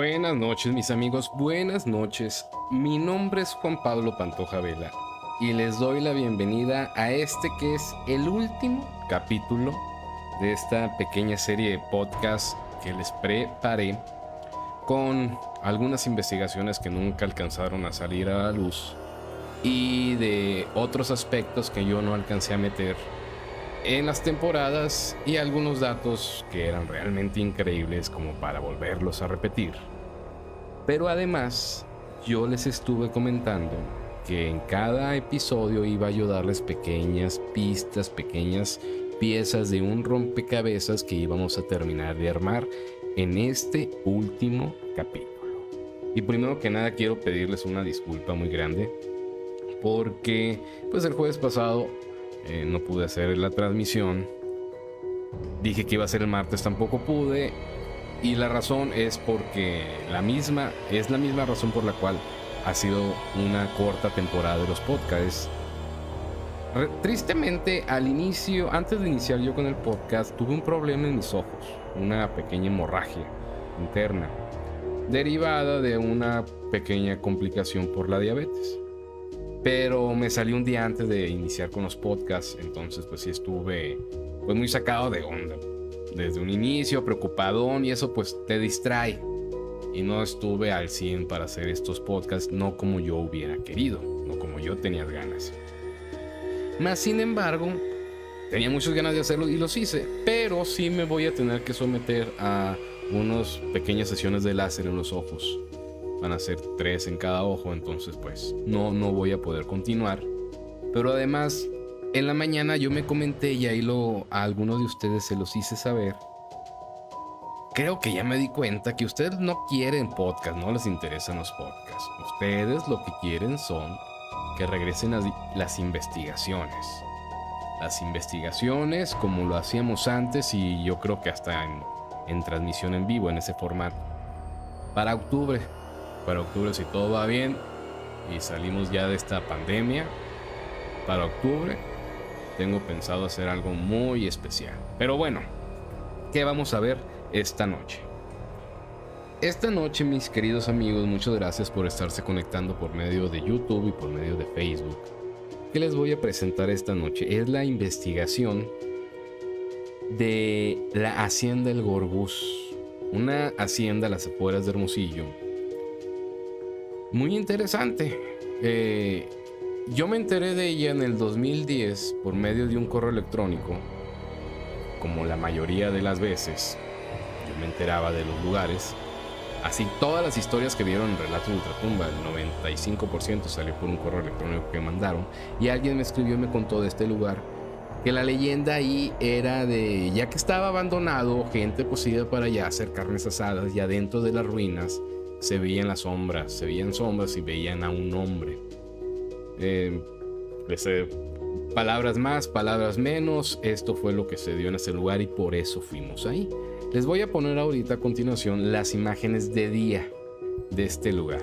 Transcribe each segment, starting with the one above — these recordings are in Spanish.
Buenas noches mis amigos, buenas noches. Mi nombre es Juan Pablo Pantoja Vela y les doy la bienvenida a este que es el último capítulo de esta pequeña serie de podcast que les preparé con algunas investigaciones que nunca alcanzaron a salir a la luz y de otros aspectos que yo no alcancé a meter en las temporadas y algunos datos que eran realmente increíbles como para volverlos a repetir. Pero además, yo les estuve comentando que en cada episodio iba a ayudarles pequeñas pistas, pequeñas piezas de un rompecabezas que íbamos a terminar de armar en este último capítulo. Y primero que nada quiero pedirles una disculpa muy grande porque pues el jueves pasado eh, no pude hacer la transmisión. Dije que iba a ser el martes, tampoco pude. Y la razón es porque la misma, es la misma razón por la cual ha sido una corta temporada de los podcasts. tristemente, al inicio, antes de iniciar yo con el podcast, tuve un problema en mis ojos, una pequeña hemorragia interna, derivada de una pequeña complicación por la diabetes. Pero me salió un día antes de iniciar con los podcasts, entonces pues sí estuve pues muy sacado de onda. Desde un inicio, preocupadón y eso pues te distrae. Y no estuve al 100 para hacer estos podcasts, no como yo hubiera querido, no como yo tenía ganas. Más sin embargo, tenía muchas ganas de hacerlo y los hice, pero sí me voy a tener que someter a unas pequeñas sesiones de láser en los ojos van a ser tres en cada ojo, entonces pues no, no voy a poder continuar. Pero además, en la mañana yo me comenté y ahí lo, a algunos de ustedes se los hice saber. Creo que ya me di cuenta que ustedes no quieren podcast, no les interesan los podcasts. Ustedes lo que quieren son que regresen las investigaciones. Las investigaciones como lo hacíamos antes y yo creo que hasta en transmisión en vivo en ese formato. Para octubre para octubre si todo va bien y salimos ya de esta pandemia. Para octubre tengo pensado hacer algo muy especial. Pero bueno, ¿qué vamos a ver esta noche? Esta noche, mis queridos amigos, muchas gracias por estarse conectando por medio de YouTube y por medio de Facebook. ¿Qué les voy a presentar esta noche? Es la investigación de la Hacienda El Gorbus, una hacienda a las afueras de Hermosillo, muy interesante. Eh, yo me enteré de ella en el 2010 por medio de un correo electrónico, como la mayoría de las veces. Yo me enteraba de los lugares. Así todas las historias que vieron en Relatos de Ultratumba, el 95% salió por un correo electrónico que mandaron. Y alguien me escribió y me contó de este lugar. Que la leyenda ahí era de, ya que estaba abandonado, gente pues para allá a hacer carnes asadas y adentro de las ruinas se veían las sombras, se veían sombras y veían a un hombre. Eh, palabras más, palabras menos, esto fue lo que se dio en ese lugar y por eso fuimos ahí. Les voy a poner ahorita a continuación las imágenes de día de este lugar,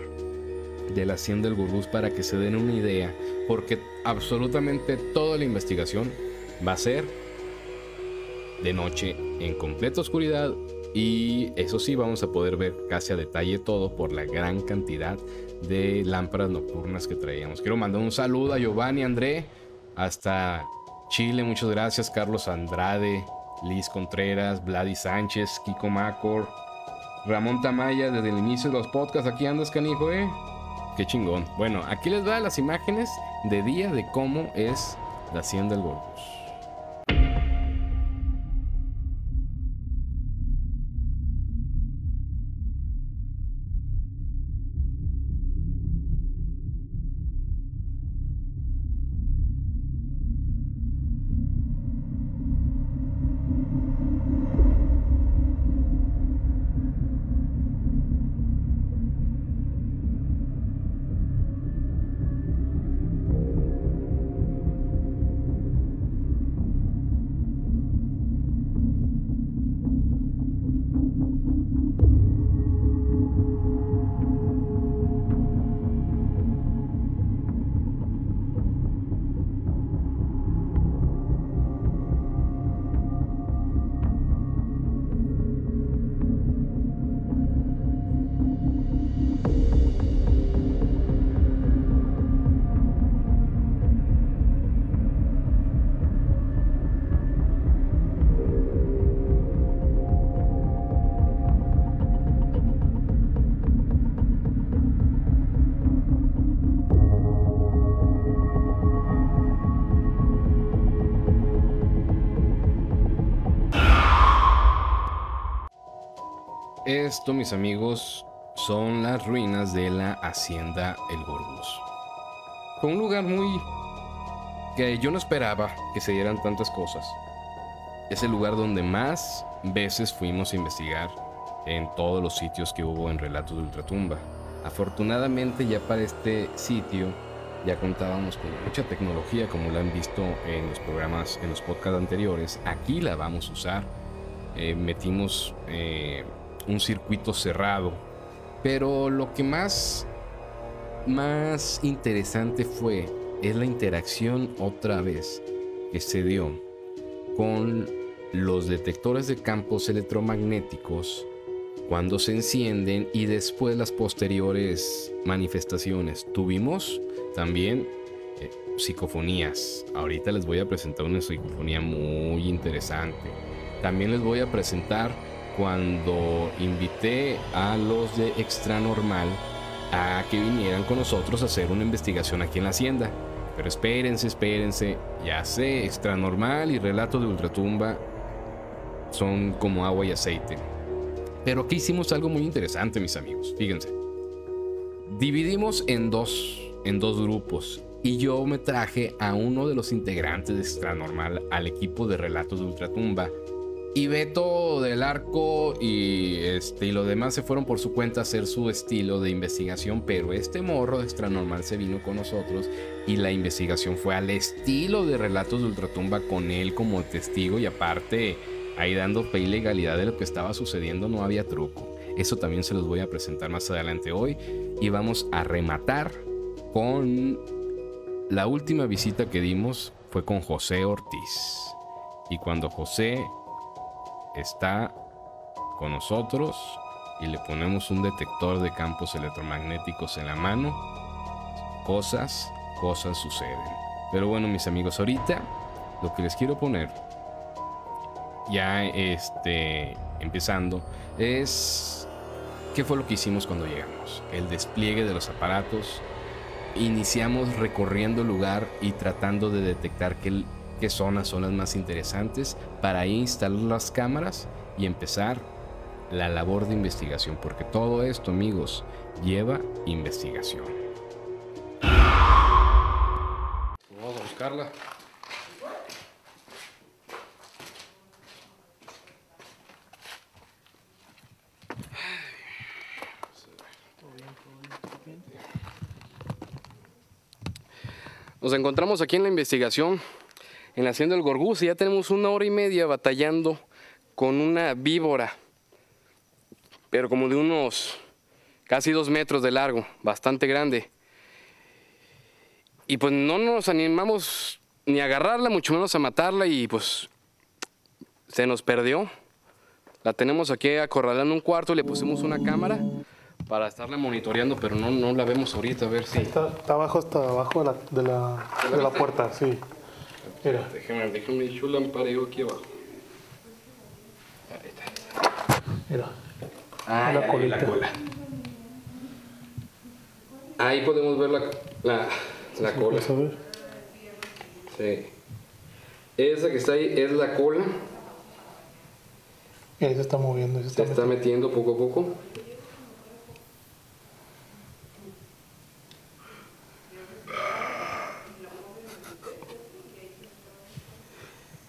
de la hacienda del Gurbús, para que se den una idea, porque absolutamente toda la investigación va a ser de noche en completa oscuridad y eso sí, vamos a poder ver casi a detalle todo por la gran cantidad de lámparas nocturnas que traíamos. Quiero mandar un saludo a Giovanni André hasta Chile. Muchas gracias, Carlos Andrade, Liz Contreras, Vladi Sánchez, Kiko Macor, Ramón Tamaya desde el inicio de los podcasts. Aquí andas, canijo, eh. Qué chingón. Bueno, aquí les da las imágenes de día de cómo es la hacienda del Gorbus. Esto, mis amigos, son las ruinas de la hacienda El Gorbus. Fue un lugar muy... que yo no esperaba que se dieran tantas cosas. Es el lugar donde más veces fuimos a investigar en todos los sitios que hubo en Relatos de Ultratumba. Afortunadamente ya para este sitio ya contábamos con mucha tecnología como la han visto en los programas, en los podcasts anteriores. Aquí la vamos a usar. Eh, metimos eh, un circuito cerrado. Pero lo que más, más interesante fue es la interacción otra vez que se dio con los detectores de campos electromagnéticos cuando se encienden y después las posteriores manifestaciones. Tuvimos también eh, psicofonías. Ahorita les voy a presentar una psicofonía muy interesante. También les voy a presentar cuando invité a los de Extra Normal a que vinieran con nosotros a hacer una investigación aquí en la hacienda. Pero espérense, espérense. Ya sé, Extra Normal y Relato de Ultratumba son como agua y aceite. Pero aquí hicimos algo muy interesante, mis amigos. Fíjense. Dividimos en dos, en dos grupos. Y yo me traje a uno de los integrantes de Extra Normal al equipo de Relatos de Ultratumba. Y Beto del Arco y, este, y los demás se fueron por su cuenta a hacer su estilo de investigación. Pero este morro de Extra Normal se vino con nosotros y la investigación fue al estilo de Relatos de Ultratumba con él como testigo. Y aparte ahí dando fe y legalidad de lo que estaba sucediendo, no había truco. Eso también se los voy a presentar más adelante hoy. Y vamos a rematar con la última visita que dimos fue con José Ortiz. Y cuando José está con nosotros y le ponemos un detector de campos electromagnéticos en la mano, cosas, cosas suceden. Pero bueno, mis amigos, ahorita lo que les quiero poner ya este, empezando, es qué fue lo que hicimos cuando llegamos. El despliegue de los aparatos. Iniciamos recorriendo el lugar y tratando de detectar qué, qué zonas son las más interesantes para instalar las cámaras y empezar la labor de investigación. Porque todo esto, amigos, lleva investigación. Vamos a buscarla. Nos encontramos aquí en la investigación, en la hacienda del Gorgus, y ya tenemos una hora y media batallando con una víbora, pero como de unos casi dos metros de largo, bastante grande. Y pues no nos animamos ni a agarrarla, mucho menos a matarla, y pues se nos perdió. La tenemos aquí acorralada en un cuarto, le pusimos una cámara para estarla monitoreando, pero no, la vemos ahorita, a ver si... Está, está abajo, está abajo de la, de la, de la puerta, sí. Mira. Déjeme, déjeme, yo la ampareo aquí abajo. Ahí está. Mira. Ah, La colita. la cola. Ahí podemos ver la, la, la cola. ¿Vas a ver? Sí. Esa que está ahí es la cola. Ahí se está moviendo. Se Se está está metiendo poco a poco.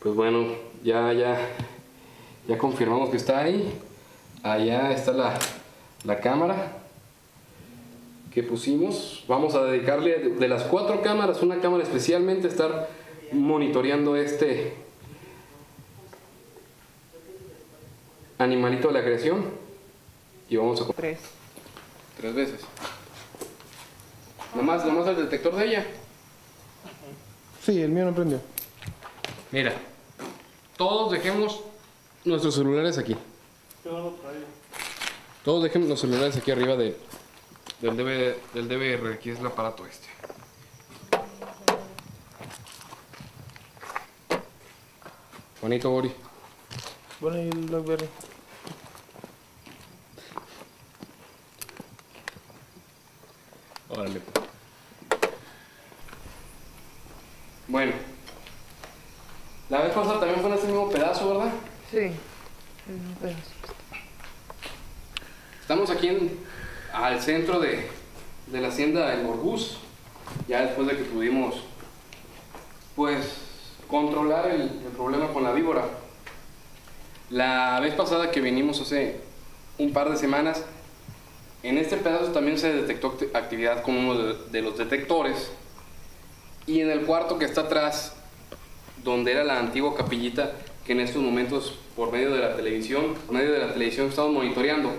Pues bueno, ya, ya, ya confirmamos que está ahí. Allá está la, la cámara que pusimos. Vamos a dedicarle de, de las cuatro cámaras, una cámara especialmente a estar monitoreando este animalito de la creación. Y vamos a... Tres. Tres veces. Nomás, nomás el detector de ella. Sí, el mío no prendió. Mira, todos dejemos nuestros celulares aquí. Todos dejemos los celulares aquí arriba de, del, DV del DVR, aquí es el aparato este. Bonito, Bori. Bueno, y el Blackberry. Órale. pues. Bueno. La vez pasada también fue en este mismo pedazo, ¿verdad? Sí. Es un pedazo. Estamos aquí en, al centro de, de la hacienda del Morbús, ya después de que pudimos, pues, controlar el, el problema con la víbora. La vez pasada que vinimos hace un par de semanas, en este pedazo también se detectó acti- actividad con uno de, de los detectores. Y en el cuarto que está atrás, donde era la antigua capillita, que en estos momentos, por medio de la televisión, por medio de la televisión estamos monitoreando,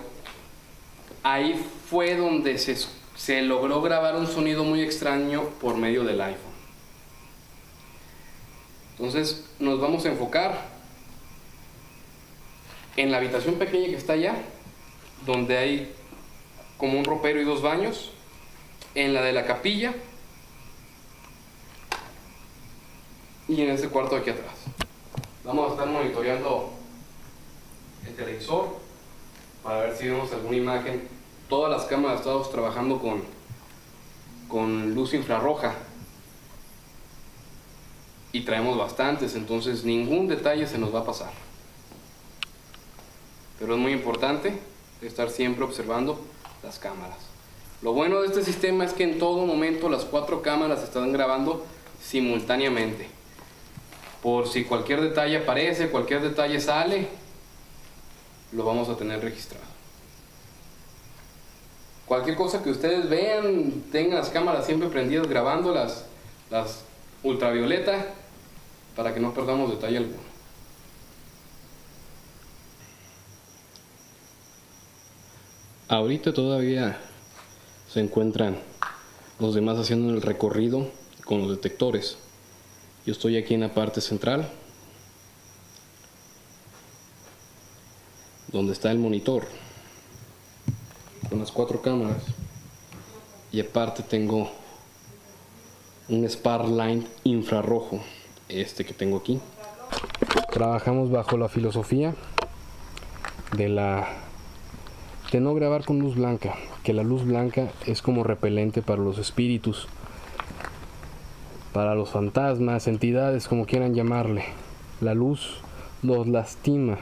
ahí fue donde se, se logró grabar un sonido muy extraño por medio del iPhone. Entonces nos vamos a enfocar en la habitación pequeña que está allá, donde hay como un ropero y dos baños, en la de la capilla y en ese cuarto de aquí atrás. Vamos a estar monitoreando el televisor para ver si vemos alguna imagen. Todas las cámaras estamos trabajando con, con luz infrarroja y traemos bastantes, entonces ningún detalle se nos va a pasar. Pero es muy importante estar siempre observando las cámaras. Lo bueno de este sistema es que en todo momento las cuatro cámaras están grabando simultáneamente. Por si cualquier detalle aparece, cualquier detalle sale, lo vamos a tener registrado. Cualquier cosa que ustedes vean, tengan las cámaras siempre prendidas grabando las, las ultravioleta para que no perdamos detalle alguno. Ahorita todavía se encuentran los demás haciendo el recorrido con los detectores. Yo estoy aquí en la parte central, donde está el monitor, con las cuatro cámaras. Y aparte tengo un Sparline infrarrojo, este que tengo aquí. Trabajamos bajo la filosofía de la de no grabar con luz blanca, que la luz blanca es como repelente para los espíritus, para los fantasmas, entidades, como quieran llamarle. La luz los lastima.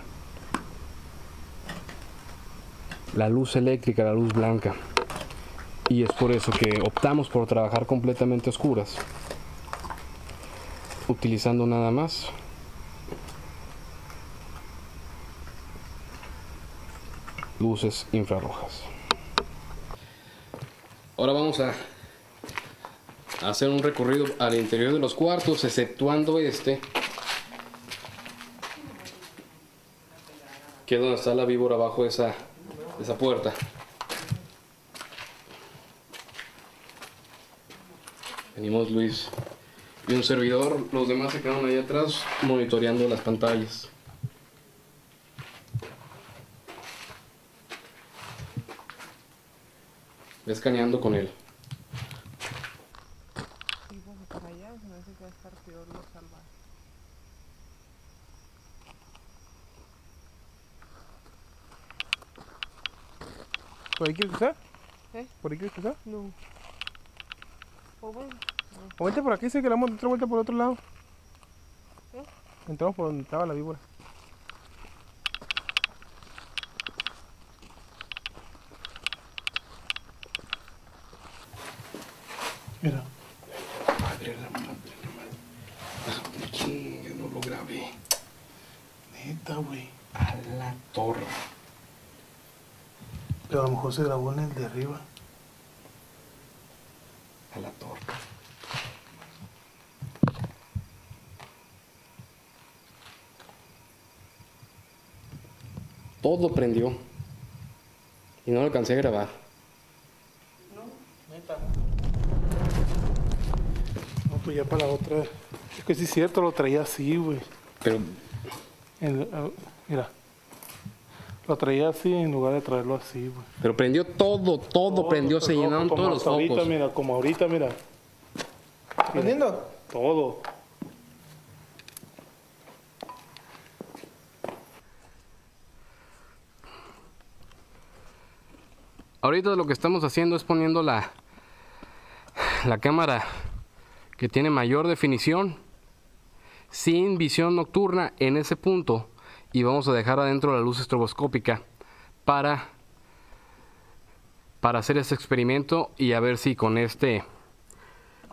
La luz eléctrica, la luz blanca. Y es por eso que optamos por trabajar completamente oscuras, utilizando nada más luces infrarrojas. Ahora vamos a hacer un recorrido al interior de los cuartos, exceptuando este, que es donde está la víbora abajo de esa, esa puerta. Venimos Luis y un servidor, los demás se quedaron ahí atrás monitoreando las pantallas. escaneando con él. Y pues para allá se me hace que va a estar peor los salvajes. ¿Por ahí quieres cruzar? ¿Eh? ¿Por ahí quieres cruzar? No. O bueno, O vente por aquí, sé que le damos otra vuelta por el otro lado. ¿Eh? Entramos por donde estaba la víbora. Mira. Madre la madre la madre. ¿Quién yo no lo grabé? Neta, güey. A la torre. Pero a lo mejor se grabó en el de arriba. A la torre. Todo prendió. Y no lo alcancé a grabar. Neta. No, pues ya para la otra. Es que sí es cierto, lo traía así, güey. Pero En- ah, mira. Lo traía así en lugar de traerlo así, güey. Pero prendió todo, todo prendió, se Como llenaron todos los hasta ahorita, focos. mira, como ahorita, mira. ¿Prendiendo? Todo. Ahorita lo que estamos haciendo es poniendo la, la cámara que tiene mayor definición sin visión nocturna en ese punto y vamos a dejar adentro la luz estroboscópica para para hacer este experimento y a ver si con este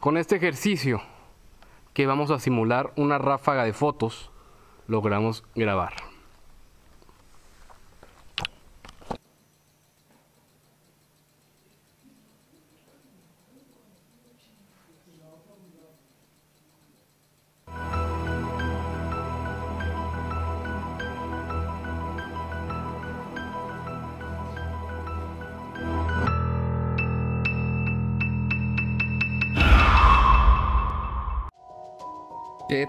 con este ejercicio que vamos a simular una ráfaga de fotos logramos grabar.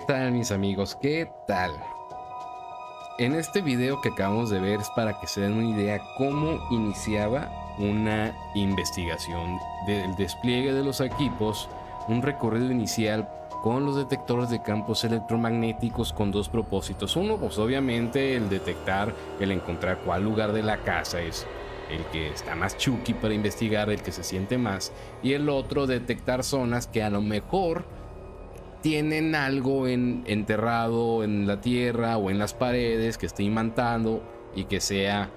Tal mis amigos? ¿Qué tal? En este video que acabamos de ver es para que se den una idea cómo iniciaba una investigación del despliegue de los equipos, un recorrido inicial con los detectores de campos electromagnéticos con dos propósitos. Uno, pues obviamente el detectar, el encontrar cuál lugar de la casa es el que está más chucky para investigar, el que se siente más. Y el otro, detectar zonas que a lo mejor tienen algo en, enterrado en la tierra o en las paredes que esté imantando y que sea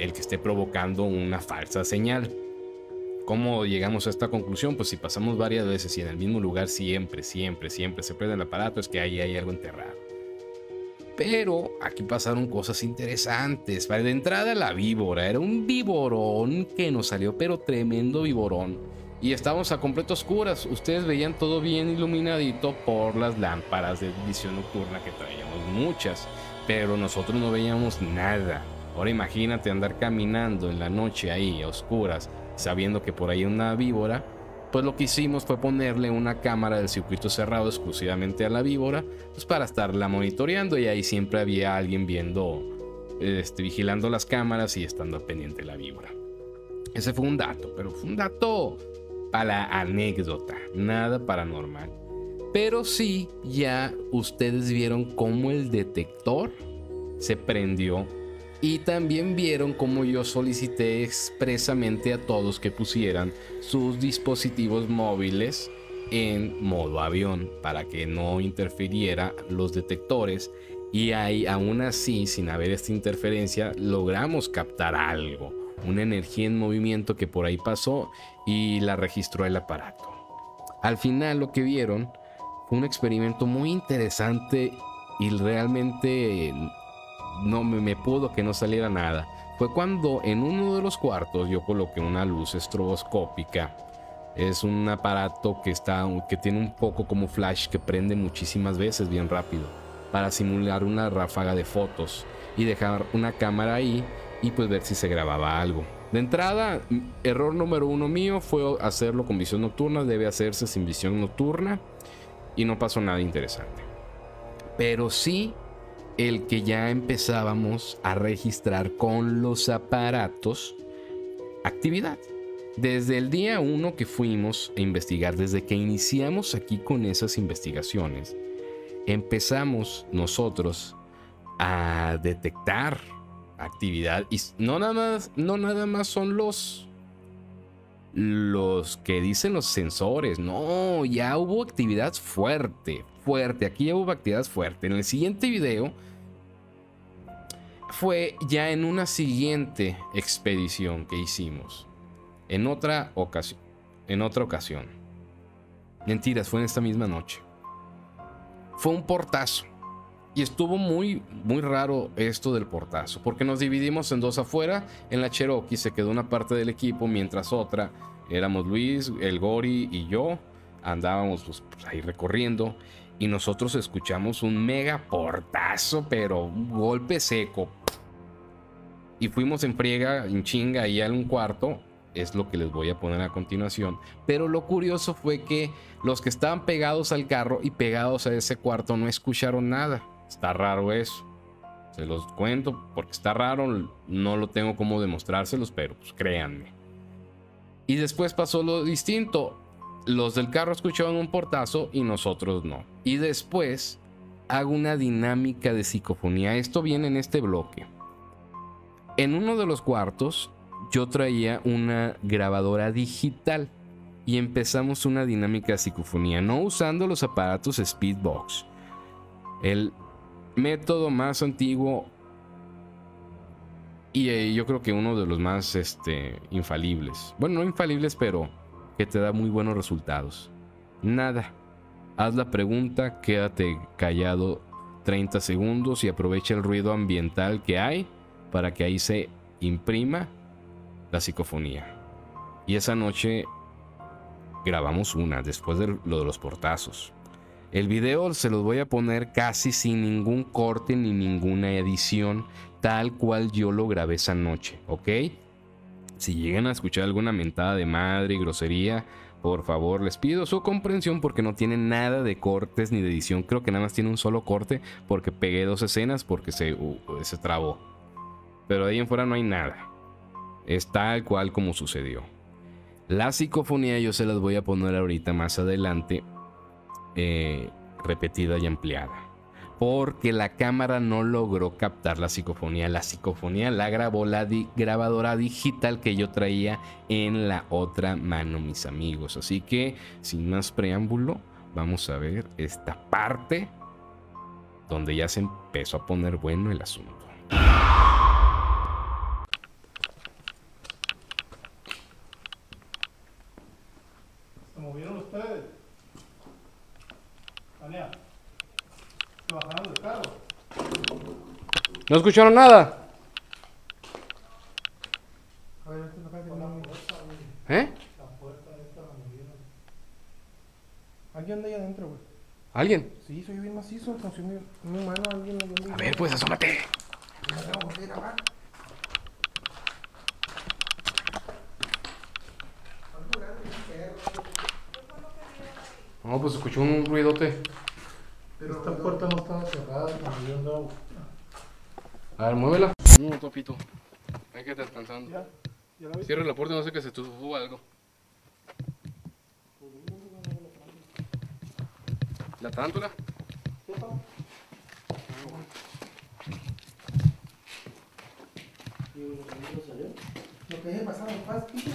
el que esté provocando una falsa señal. ¿Cómo llegamos a esta conclusión? Pues si pasamos varias veces y en el mismo lugar siempre, siempre, siempre se prende el aparato es que ahí hay algo enterrado. Pero aquí pasaron cosas interesantes. De entrada la víbora, era un víborón que nos salió, pero tremendo víborón y estábamos a completo oscuras. Ustedes veían todo bien iluminadito por las lámparas de visión nocturna que traíamos muchas, pero nosotros no veíamos nada. Ahora imagínate andar caminando en la noche ahí a oscuras, sabiendo que por ahí hay una víbora. Pues lo que hicimos fue ponerle una cámara del circuito cerrado exclusivamente a la víbora, pues para estarla monitoreando y ahí siempre había alguien viendo, este, vigilando las cámaras y estando pendiente de la víbora. Ese fue un dato, pero fue un dato para la anécdota, nada paranormal. Pero sí, ya ustedes vieron cómo el detector se prendió y también vieron cómo yo solicité expresamente a todos que pusieran sus dispositivos móviles en modo avión para que no interfiriera los detectores y ahí aún así sin haber esta interferencia logramos captar algo una energía en movimiento que por ahí pasó y la registró el aparato. Al final lo que vieron fue un experimento muy interesante y realmente no me, me pudo que no saliera nada. Fue cuando en uno de los cuartos yo coloqué una luz estroboscópica. Es un aparato que, está, que tiene un poco como flash que prende muchísimas veces bien rápido para simular una ráfaga de fotos y dejar una cámara ahí y pues ver si se grababa algo. De entrada, error número uno mío fue hacerlo con visión nocturna, debe hacerse sin visión nocturna y no pasó nada interesante. Pero sí el que ya empezábamos a registrar con los aparatos actividad. Desde el día uno que fuimos a investigar, desde que iniciamos aquí con esas investigaciones, empezamos nosotros a detectar actividad. Y no nada más, no nada más son los. Los que dicen los sensores. No, ya hubo actividad fuerte. Fuerte. Aquí ya hubo actividad fuerte. En el siguiente video. Fue ya en una siguiente expedición que hicimos. En otra ocasión. En otra ocasión. Mentiras, fue en esta misma noche. Fue un portazo. Y estuvo muy, muy raro esto del portazo, porque nos dividimos en dos afuera. En la Cherokee se quedó una parte del equipo, mientras otra éramos Luis, el Gori y yo. Andábamos pues, pues, ahí recorriendo y nosotros escuchamos un mega portazo, pero un golpe seco. Y fuimos en friega, en chinga, ahí a un cuarto. Es lo que les voy a poner a continuación. Pero lo curioso fue que los que estaban pegados al carro y pegados a ese cuarto no escucharon nada. Está raro eso. Se los cuento porque está raro, no lo tengo como demostrárselos, pero pues créanme. Y después pasó lo distinto. Los del carro escuchaban un portazo y nosotros no. Y después hago una dinámica de psicofonía. Esto viene en este bloque. En uno de los cuartos yo traía una grabadora digital y empezamos una dinámica de psicofonía, no usando los aparatos Speedbox. El método más antiguo Y eh, yo creo que uno de los más este, infalibles. Bueno, no infalibles, pero que te da muy buenos resultados. Nada. Haz la pregunta, quédate callado 30 segundos y aprovecha el ruido ambiental que hay para que ahí se imprima la psicofonía. Y esa noche grabamos una después de lo de los portazos. El video se los voy a poner casi sin ningún corte ni ninguna edición, tal cual yo lo grabé esa noche, ¿ok? Si llegan a escuchar alguna mentada de madre y grosería, por favor les pido su comprensión porque no tiene nada de cortes ni de edición. Creo que nada más tiene un solo corte porque pegué dos escenas porque se, se trabó. Pero ahí en fuera no hay nada. Es tal cual como sucedió. La psicofonía yo se las voy a poner ahorita más adelante, eh, repetida y ampliada. Porque la cámara no logró captar la psicofonía. La psicofonía la grabó la grabadora digital que yo traía en la otra mano, mis amigos. Así que, sin más preámbulo, vamos a ver esta parte donde ya se empezó a poner bueno el asunto. ¿Se movieron ustedes? Tania, ¿se bajaron del carro? ¿No escucharon nada? A ver, esta es la calle, no, ¿Eh? ¿Alguien anda ahí adentro, güey? ¿Alguien? Sí, soy bien macizo, muy, muy humano, alguien. A ver, pues asómate. No, pues escuchó un ruidote. Pero esta puerta no estaba cerrada cuando yo andaba. A ver, muévela. Un topito. Hay que estar descansando. Ya, ya la vi. Cierra la puerta, no sé que se te suba algo. ¿La tarántula? Lo que haya pasado en paz, tío.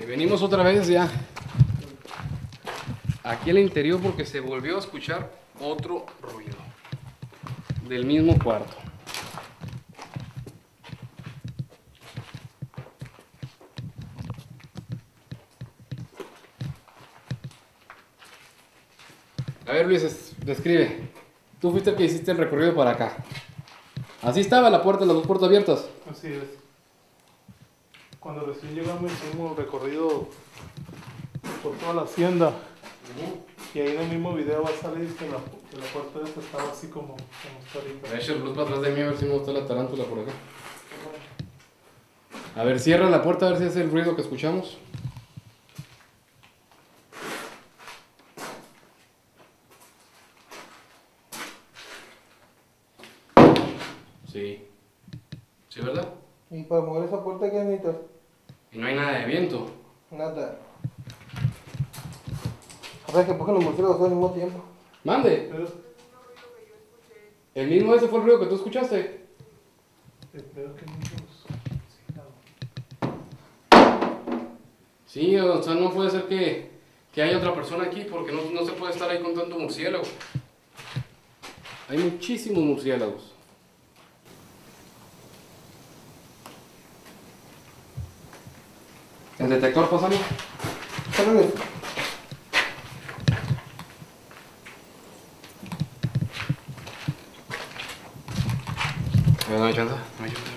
Y venimos otra vez ya. Aquí al interior porque se volvió a escuchar otro ruido. Del mismo cuarto. A ver Luis, es- describe. Tú fuiste el que hiciste el recorrido para acá. Así estaba la puerta, las dos puertas abiertas. Así es. Cuando recién llegamos hicimos recorrido por toda la hacienda. Y ahí en el mismo video va a salir que la, que la puerta esta estaba así como, como está ahorita. Echa el luz para atrás de mí a ver si no está la tarántula por acá. A ver, cierra la puerta a ver si hace el ruido que escuchamos. Sí. ¿Sí, verdad? Y para mover esa puerta, ¿qué necesitas? Y no hay nada de viento. Nada. A ver, que pongan los murciélagos al mismo tiempo. Mande. El mismo ese fue el ruido que tú escuchaste. Espero que no Sí, o sea, no puede ser que, que haya otra persona aquí porque no, no se puede estar ahí con tanto murciélago. Hay muchísimos murciélagos. ¿El detector? Saludos. A ver, no hay chance. No hay chance.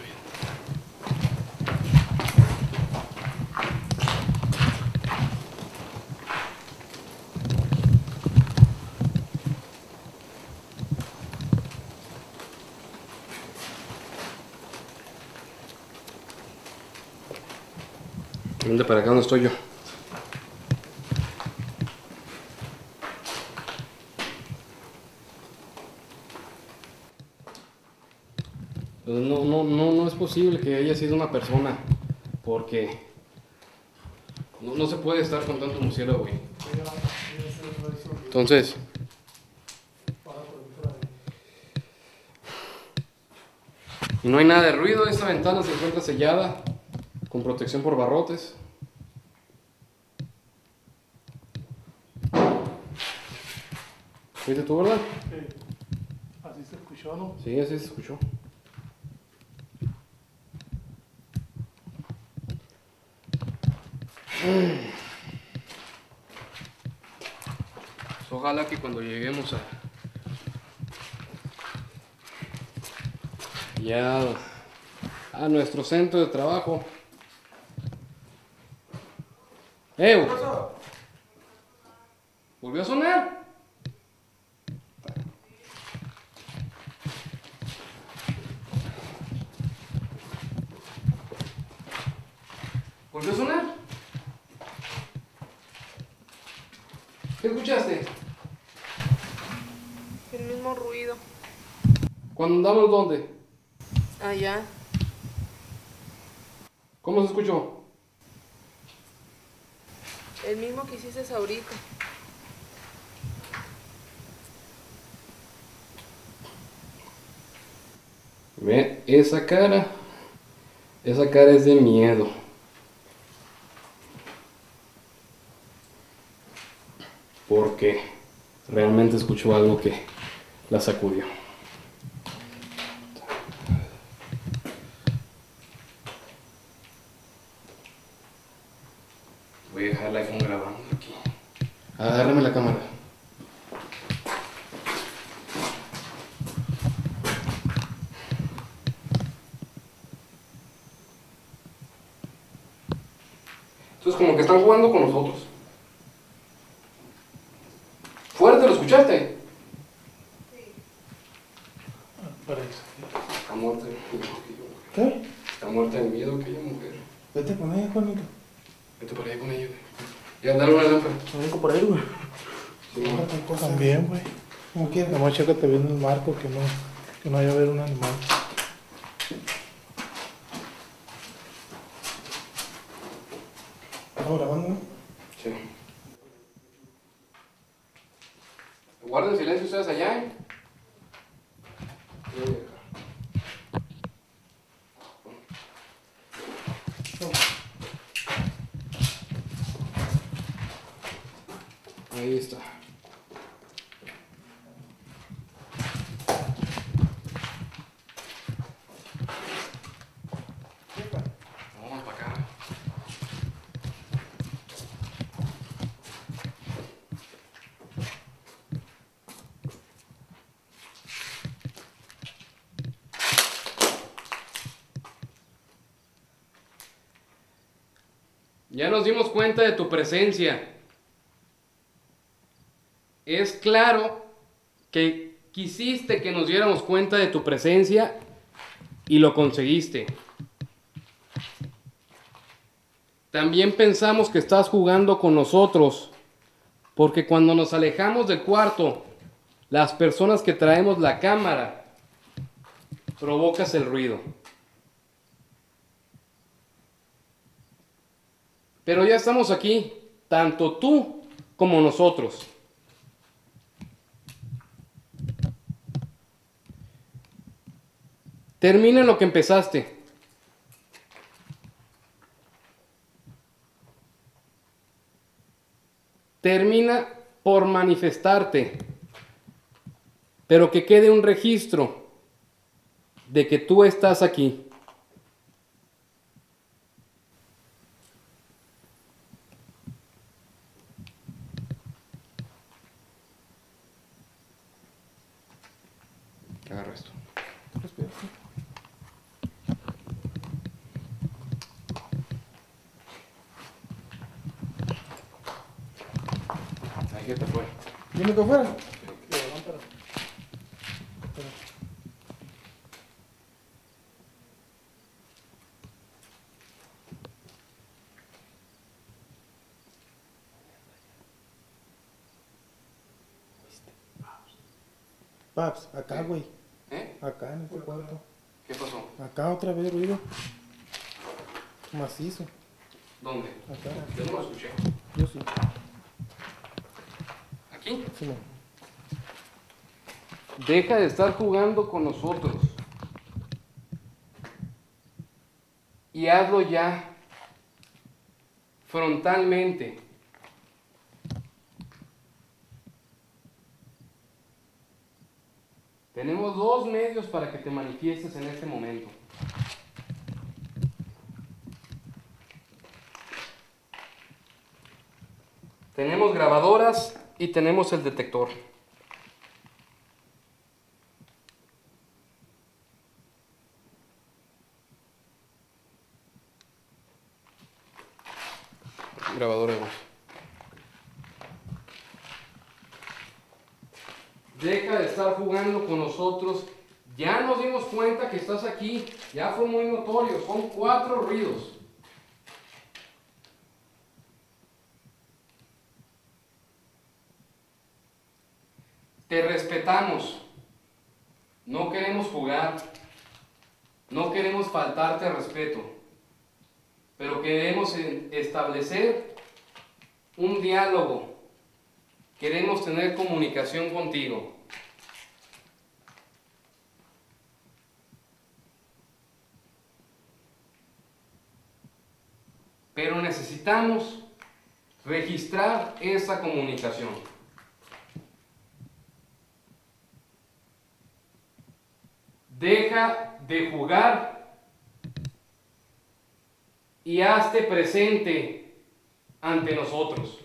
Vente para acá donde estoy yo. Pues No, no, no, no es posible que haya sido una persona, porque no, no se puede estar con tanto murciélago, güey. Entonces, no hay nada de ruido, esta ventana se encuentra sellada, con protección por barrotes. ¿Fuiste tú, verdad? Sí. Así se escuchó, ¿no? Sí, así se escuchó. Pues Ojalá que cuando lleguemos a ya a nuestro centro de trabajo. ¡Eh! ¿Volvió a sonar? ¿Volvió a sonar? ¿Qué escuchaste? El mismo ruido. ¿Cuando andamos dónde? Allá. ¿Cómo se escuchó? El mismo que hiciste ahorita. Ve esa cara. Esa cara es de miedo. Porque realmente escuchó algo que la sacudió. Voy a dejar el iPhone grabando aquí. Agárrame la cámara. Entonces como que están jugando con nosotros. Fuerte, ¿lo escuchaste? Parece. Está muerta de miedo aquella mujer. ¿Qué? Está muerta de miedo aquella mujer. Vete con ella, Juanito. Vete para allá con ella. güey. Ya, dale una lámpara. No vengo por ahí, güey. Sí, no. También, güey. ¿Cómo quieres? Nada más chécate bien el marco, que no, que no haya ver un animal. ¿Estamos grabando? no? Sí. Guarden silencio ustedes allá, ¿eh? Yo voy a dejar. Ahí está. Vamos para acá. Ya nos dimos de tu presencia. Es claro que quisiste que nos diéramos cuenta de tu presencia y lo conseguiste. También pensamos que estás jugando con nosotros, porque cuando nos alejamos del cuarto, las personas que traemos la cámara, provocas el ruido. Pero ya estamos aquí, tanto tú como nosotros. Termina lo que empezaste. Termina por manifestarte, pero que quede un registro de que tú estás aquí. Agarra esto. Respira. Ahí que te fue. Dime que fuera. Paps, acá, güey. ¿Eh? Acá en este cuarto. ¿Qué pasó? Acá otra vez ruido. Macizo. ¿Dónde? Acá. Yo no lo escuché. Yo sí. Deja de estar jugando con nosotros. Y hazlo ya. Frontalmente. Tenemos dos medios para que te manifiestes en este momento. Tenemos grabadoras y tenemos el detector. Grabadora de voz. Deja de estar jugando con nosotros. Ya nos dimos cuenta que estás aquí. Ya fue muy notorio. Son cuatro ruidos. No queremos jugar. No queremos faltarte respeto. Pero queremos establecer un diálogo. Queremos tener comunicación contigo. Pero necesitamos registrar esa comunicación. Deja de jugar y hazte presente ante nosotros.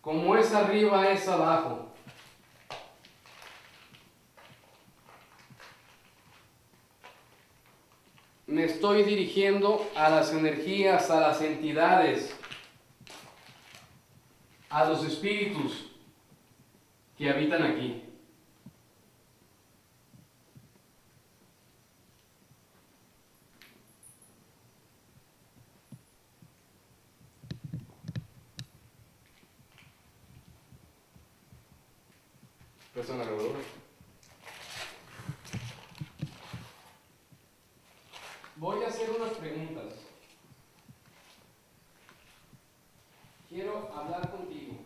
Como es arriba, es abajo. Me estoy dirigiendo a las energías, a las entidades, a los espíritus que habitan aquí. Presta una grabadora. Voy a hacer unas preguntas. Quiero hablar contigo.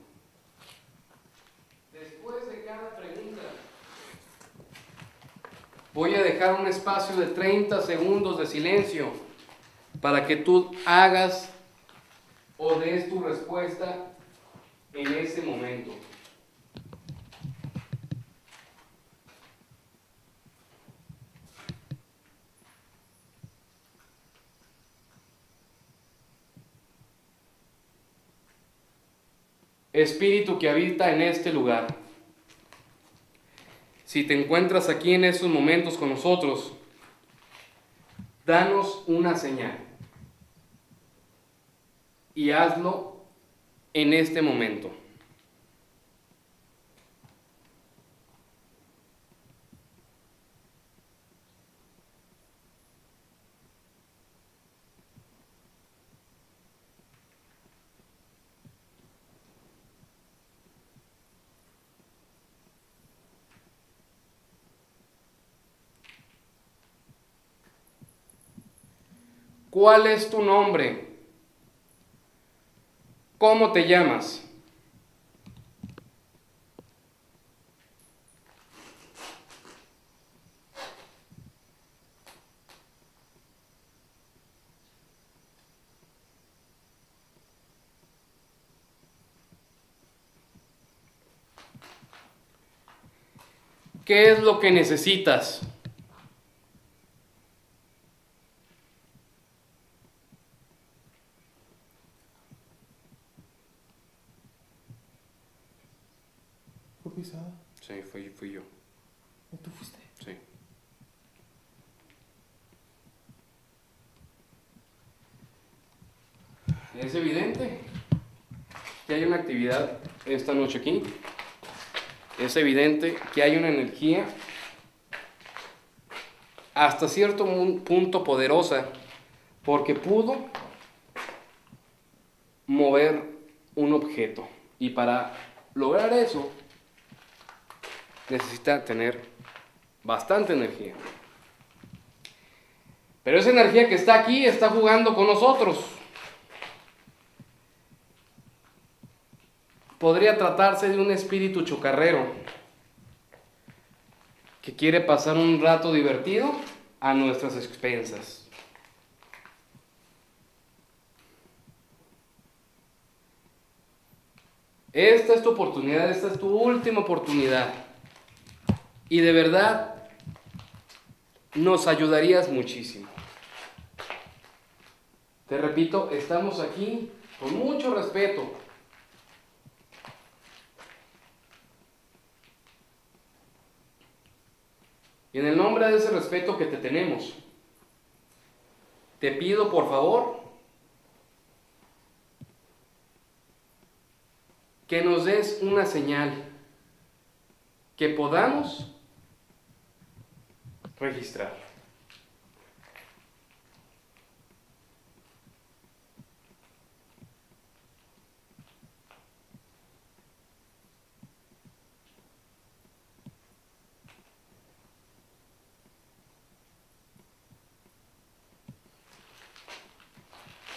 Después de cada pregunta, voy a dejar un espacio de 30 segundos de silencio para que tú hagas o des tu respuesta en ese momento. Espíritu que habita en este lugar. Si te encuentras aquí en estos momentos con nosotros, danos una señal. Y hazlo en este momento. ¿Cuál es tu nombre? ¿Cómo te llamas? ¿Qué es lo que necesitas? Fue pisada. Sí, fui, fui yo. ¿Y tú fuiste? Sí. Es evidente que hay una esta noche aquí. Es evidente que hay una energía hasta cierto punto poderosa porque pudo mover un objeto. Y para lograr eso necesita tener bastante energía. Pero esa energía que está aquí está jugando con nosotros. Podría tratarse de un espíritu chocarrero que quiere pasar un rato divertido a nuestras expensas. Esta es tu oportunidad, esta es tu última oportunidad. Y de verdad, nos ayudarías muchísimo. Te repito, estamos aquí con mucho respeto. Y en el nombre de ese respeto que te tenemos, te pido por favor que nos des una señal que podamos registrar.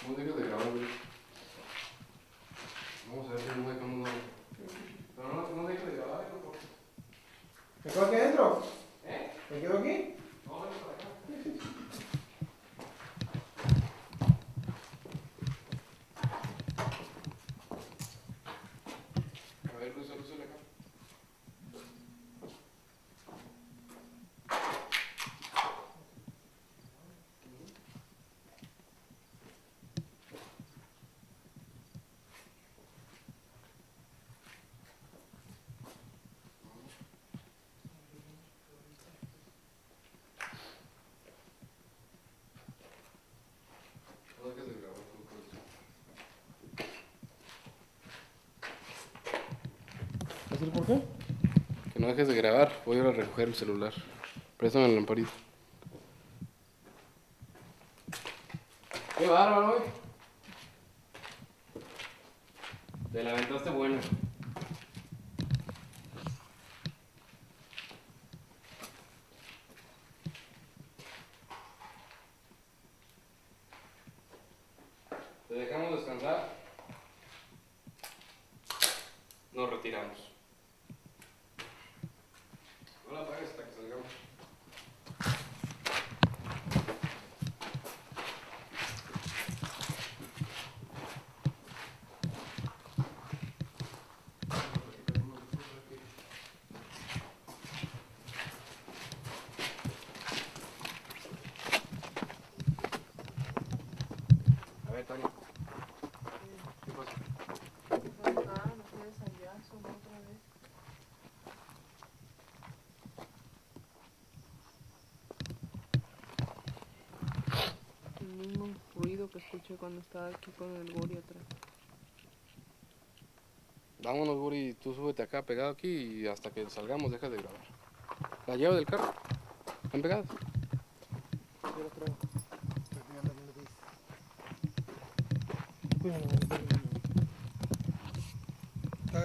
No dejes de grabar, güey. Vamos a ver si no dejamos nada. Pero no, no dejes de grabar, por favor. ¿Me quedo aquí adentro? ¿Eh? ¿Me quedo aquí? No, ven para acá. A ver, cruza, cruza acá. No dejes de grabar, por favor. ¿Decir por qué? Que no dejes de grabar, voy a ir a recoger el celular. Préstame la lamparita. Qué bárbaro, güey. Te la aventaste buena. Te dejamos descansar. Nos retiramos. No la apagues hasta que salgamos. A ver, Tania. ¿Qué pasa? Ah, no quieres allá, son otra vez. El mismo ruido que escuché cuando estaba aquí con el Gori atrás. Vámonos, Guri, tú súbete acá, pegado aquí y hasta que salgamos dejas de grabar. La llevo del carro. ¿Están pegadas? Yo lo traigo.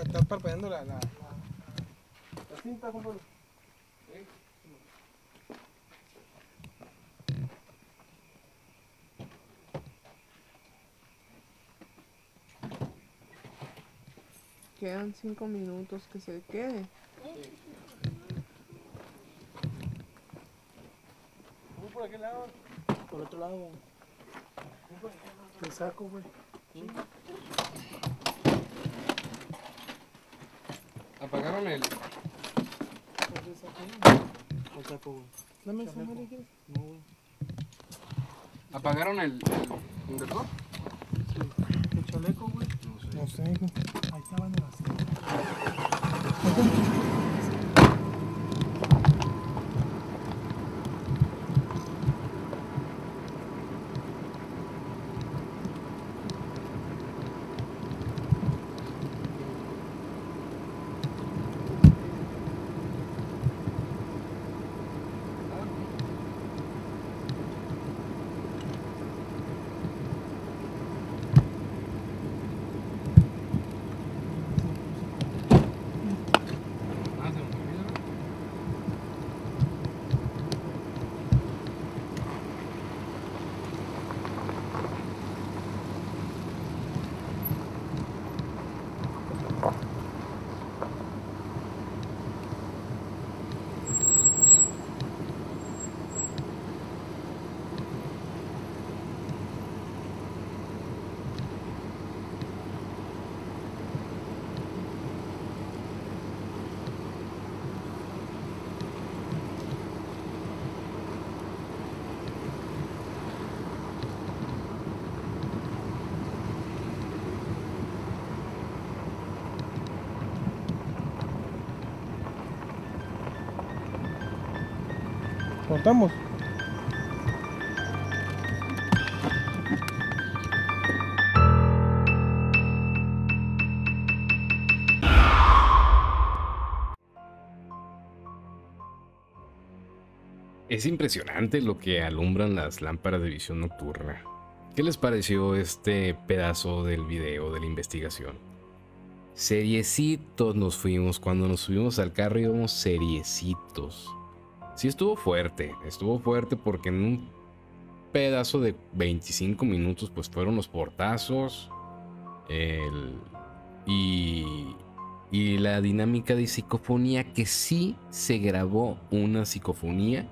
Está parpadeando la, la, la, la cinta, compadre. Quedan cinco minutos que se quede. Voy por aquel lado. Por otro lado. Te saco, güey. Apagaron el. Te saco. Güey. Dame esa madre, ¿quieres? No, güey. ¿Apagaron el, el inversor? Sí. ¿El chaleco, güey? No sé. No sé, güey. Ahí estaban en la cinta. Ah, Contamos. Es impresionante lo que alumbran las lámparas de visión nocturna. ¿Qué les pareció este pedazo del video de la investigación? Seriecitos nos fuimos. Cuando nos subimos al carro íbamos seriecitos. Sí estuvo fuerte. Estuvo fuerte porque en un pedazo de 25 minutos pues fueron los portazos. el- y, y la dinámica de psicofonía que sí se grabó una psicofonía.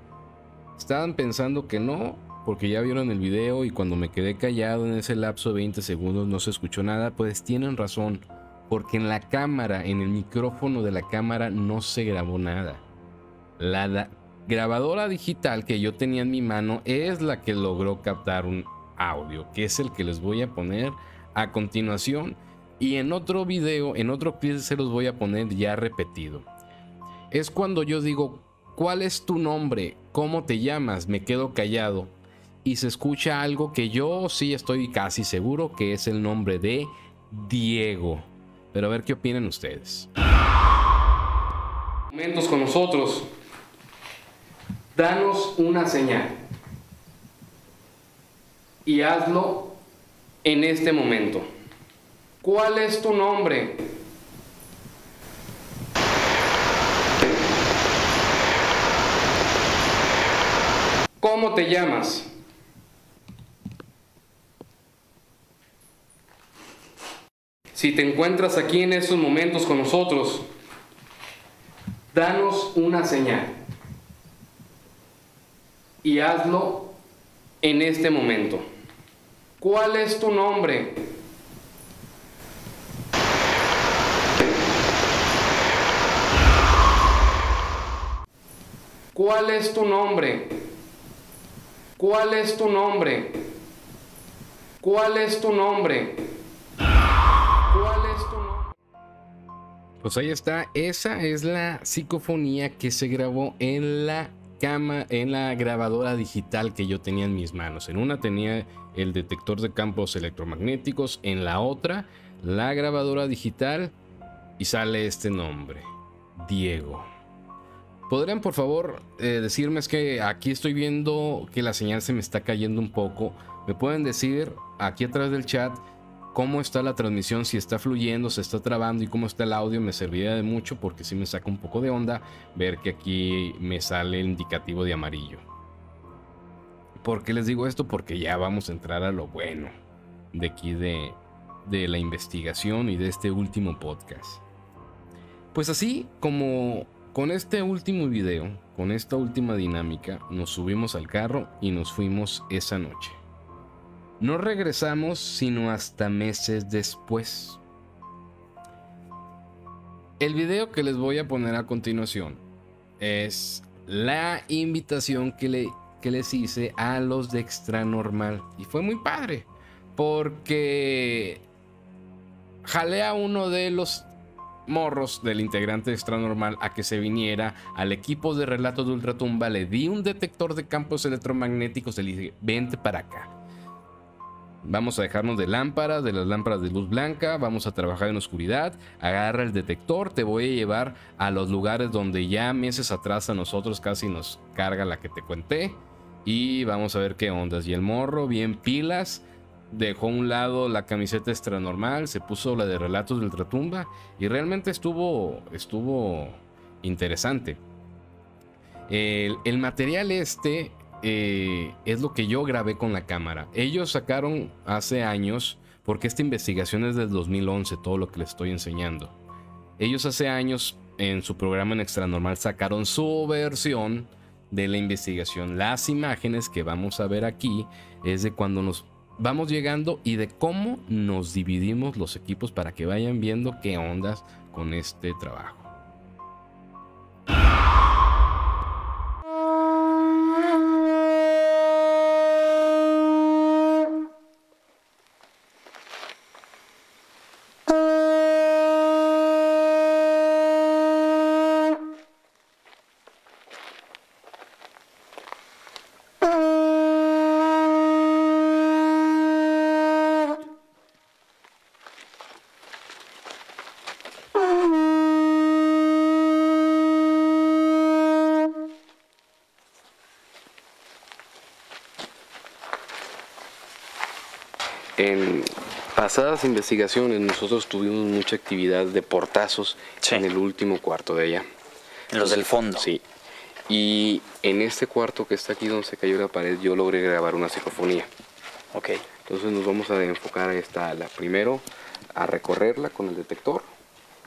Estaban pensando que no, porque ya vieron el video y cuando me quedé callado en ese lapso de 20 segundos no se escuchó nada, pues tienen razón, porque en la cámara, en el micrófono de la cámara no se grabó nada. La grabadora digital que yo tenía en mi mano es la que logró captar un audio, que es el que les voy a poner a continuación y en otro video, en otro clip se los voy a poner ya repetido. Es cuando yo digo, ¿cuál es tu nombre? ¿Cómo te llamas? Me quedo callado y se escucha algo que yo sí estoy casi seguro que es el nombre de Diego. Pero a ver qué opinan ustedes. Momentos con nosotros. Danos una señal. Y hazlo en este momento. ¿Cuál es tu nombre? ¿Cómo te llamas? Si te encuentras aquí en estos momentos con nosotros, danos una señal. Y hazlo en este momento. ¿Cuál es tu nombre? ¿Cuál es tu nombre? ¿Cuál es tu nombre? ¿Cuál es tu nombre? ¿Cuál es tu nombre? Pues ahí está, esa es la psicofonía que se grabó en la cama, en la grabadora digital que yo tenía en mis manos. En una tenía el detector de campos electromagnéticos, en la otra la grabadora digital y sale este nombre, Diego. ¿Podrían por favor eh, decirme es que aquí estoy viendo que la señal se me está cayendo un poco? ¿Me pueden decir aquí atrás del chat cómo está la transmisión, si está fluyendo, se está trabando y cómo está el audio? Me serviría de mucho porque sí me saca un poco de onda ver que aquí me sale el indicativo de amarillo. ¿Por qué les digo esto? Porque ya vamos a entrar a lo bueno de aquí de la investigación y de este último podcast. Pues así como con este último video, con esta última dinámica, nos subimos al carro y nos fuimos esa noche. No regresamos sino hasta meses después. El video que les voy a poner a continuación es la invitación que, le, que les hice a los de Extra Normal. Y fue muy padre, porque jalé a uno de los morros del integrante de Extra Normal a que se viniera al equipo de relatos de Ultratumba, le di un detector de campos electromagnéticos y le dije, vente para acá. Vamos a dejarnos de lámparas, de las lámparas de luz blanca, vamos a trabajar en oscuridad, agarra el detector, te voy a llevar a los lugares donde ya meses atrás a nosotros casi nos carga la que te conté y vamos a ver qué ondas. Y el morro, bien pilas, dejó a un lado la camiseta extra normal, se puso la de relatos de ultratumba y realmente estuvo, estuvo interesante. El material este eh, es lo que yo grabé con la cámara. Ellos sacaron hace años, porque esta investigación es del 2011, todo lo que les estoy enseñando. Ellos hace años en su programa en Extra Normal sacaron su versión de la investigación. Las imágenes que vamos a ver aquí es de cuando nos vamos llegando y de cómo nos dividimos los equipos para que vayan viendo qué ondas con este trabajo. Pasadas investigaciones nosotros tuvimos mucha actividad de portazos Sí. en el último cuarto de ella. En los del fondo. Sí. Y en este cuarto que está aquí donde se cayó la pared yo logré grabar una psicofonía. Ok. Entonces nos vamos a enfocar a esta ala. Primero a recorrerla con el detector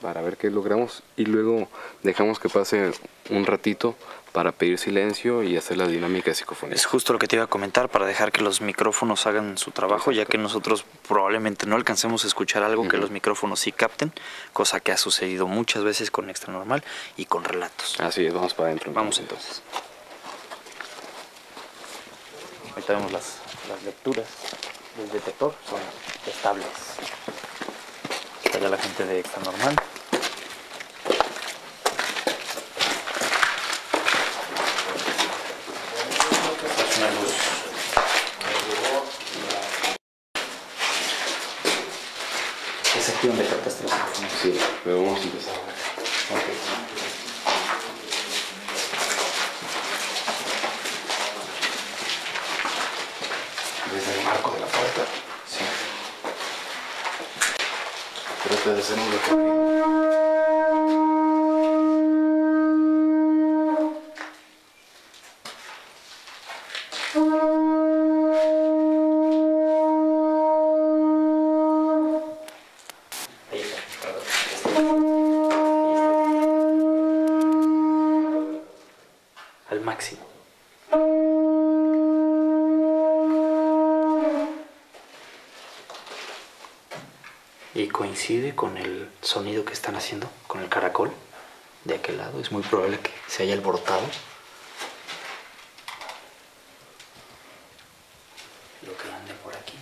para ver qué logramos y luego dejamos que pase un ratito para pedir silencio y hacer la dinámica de psicofonía. Es justo lo que te iba a comentar para dejar que los micrófonos hagan su trabajo, ya que nosotros probablemente no alcancemos a escuchar algo que los micrófonos sí capten, cosa que ha sucedido muchas veces con Extra Normal y con relatos. Así es, vamos para adentro. Vamos entonces. Ahorita vemos las, las lecturas del detector, son estables. Está ya la gente de Extra Normal. Sí, pero vamos a empezar. Desde el marco de la puerta. Sí. Trata de hacer un recorrido. Y coincide con el sonido que están haciendo, con el caracol de aquel lado. Es muy probable que se haya alborotado. Lo que ande por aquí.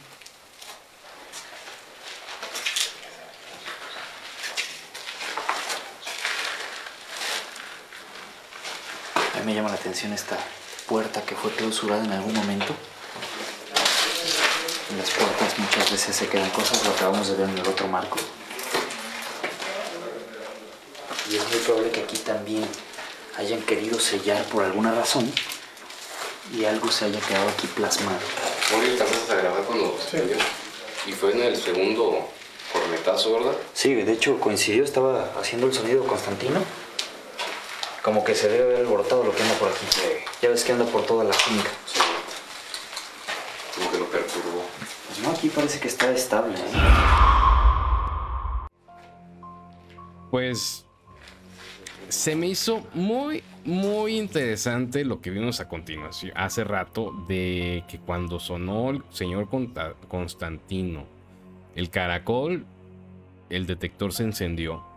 A mí me llama la atención esta puerta que fue clausurada en algún momento. En las puertas muchas veces se quedan cosas, lo acabamos de ver en el otro marco. Y es muy probable que aquí también hayan querido sellar por alguna razón y algo se haya quedado aquí plasmado. Hoy alcanzas a grabar cuando se cayó. Y fue en el segundo cornetazo, ¿verdad? Sí, de hecho coincidió, estaba haciendo el sonido Constantino. Como que se debe haber alborotado lo que anda por aquí. Ya ves que anda por toda la finca. Sí. Como que lo perturbó. Pues no, aquí parece que está estable. ¿eh? Pues se me hizo muy, muy interesante lo que vimos a continuación, hace rato, de que cuando sonó el señor Constantino, el caracol, el detector se encendió.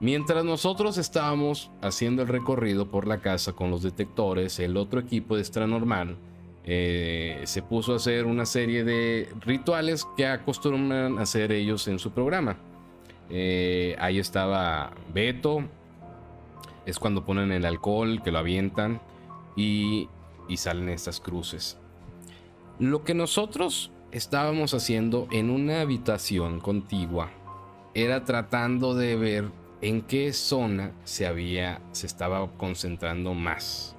Mientras nosotros estábamos haciendo el recorrido por la casa con los detectores, el otro equipo de Extra Normal eh, se puso a hacer una serie de rituales que acostumbran hacer ellos en su programa. Eh, ahí estaba Beto. Es cuando ponen el alcohol, que lo avientan y, y salen estas cruces. Lo que nosotros estábamos haciendo en una habitación contigua era tratando de ver en qué zona se había se estaba concentrando más.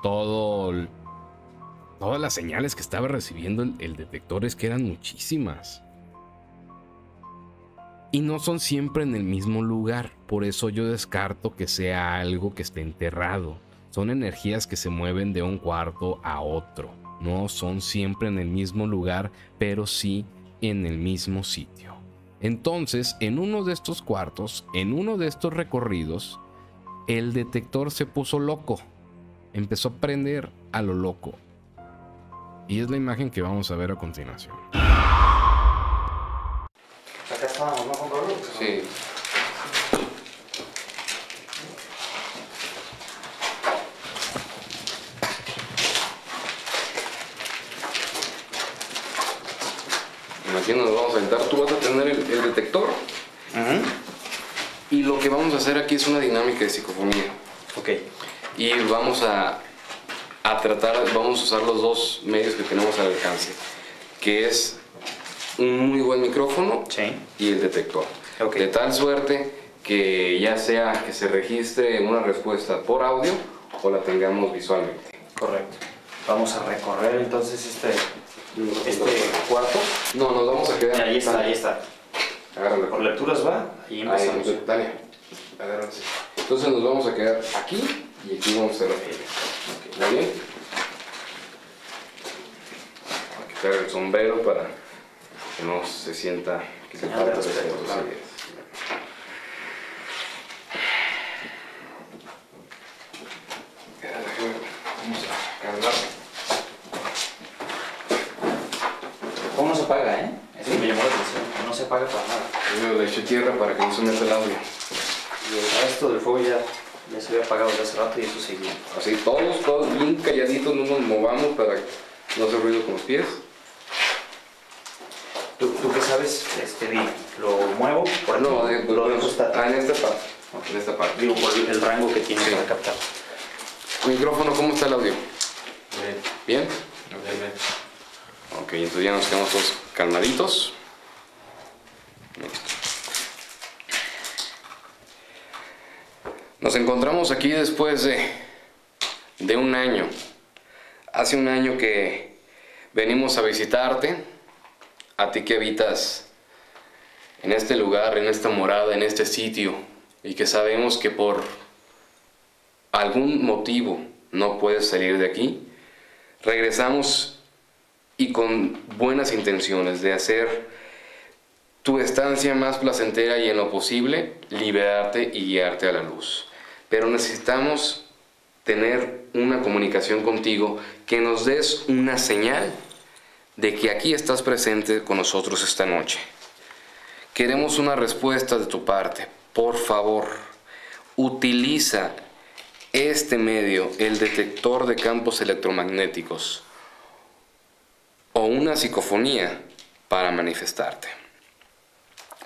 Todo todas las señales que estaba recibiendo el, el detector es que eran muchísimas. Y no son siempre en el mismo lugar, por eso yo descarto que sea algo que esté enterrado. Son energías que se mueven de un cuarto a otro. No son siempre en el mismo lugar, pero sí en el mismo sitio. Entonces, en uno de estos cuartos, en uno de estos recorridos, el detector se puso loco. Empezó a prender a lo loco. Y es la imagen que vamos a ver a continuación. Acá estábamos, ¿no? Sí. Imagina, nos vamos a sentar. Tú vas a tener el, el detector. Ujú. Y lo que vamos a hacer aquí es una dinámica de psicofonía. Ok. Y vamos a, a tratar, vamos a usar los dos medios que tenemos al alcance. Que es un muy buen micrófono Sí. y el detector. Ok. De tal suerte que ya sea que se registre una respuesta por audio o la tengamos visualmente. Correcto. Vamos a recorrer entonces este, este cuarto. No, nos vamos a quedar. Ahí está, ahí está. Agárralo. Por lecturas va y Ahí, empezamos. dale. Agárralo así. Entonces nos vamos a quedar aquí y aquí vamos a hacer la. ¿Muy bien? Voy a quitar el sombrero para que no se sienta que se falta respeto, respeto. claro. sí es. Vamos a cargar. ¿Cómo no se apaga, eh? Eso me llamó la atención. que No se apaga para nada. Primero le eché tierra para que no se meta el audio. Y el resto del fuego ya, ya se había apagado desde hace rato y eso seguía. Así todos, todos bien calladitos, no nos movamos para no hacer ruido con los pies. ¿Tú, tú qué sabes? Este, ¿lo muevo? Por aquí? No, de- lo dejo estático. ah, en esta parte. En esta parte. Digo, por el rango que tiene Sí. para captar. Micrófono, ¿cómo está el audio? ¿Bien? Ok, entonces ya nos quedamos todos calmaditos. Nos encontramos aquí después de, de un año. Hace un año que venimos a visitarte, a ti que habitas en este lugar, en esta morada, en este sitio, y que sabemos que por algún motivo no puedes salir de aquí, regresamos y con buenas intenciones de hacer tu estancia más placentera y en lo posible liberarte y guiarte a la luz. Pero necesitamos tener una comunicación contigo que nos des una señal de que aquí estás presente con nosotros esta noche. Queremos una respuesta de tu parte. Por favor, utiliza este medio, el detector de campos electromagnéticos o una psicofonía para manifestarte.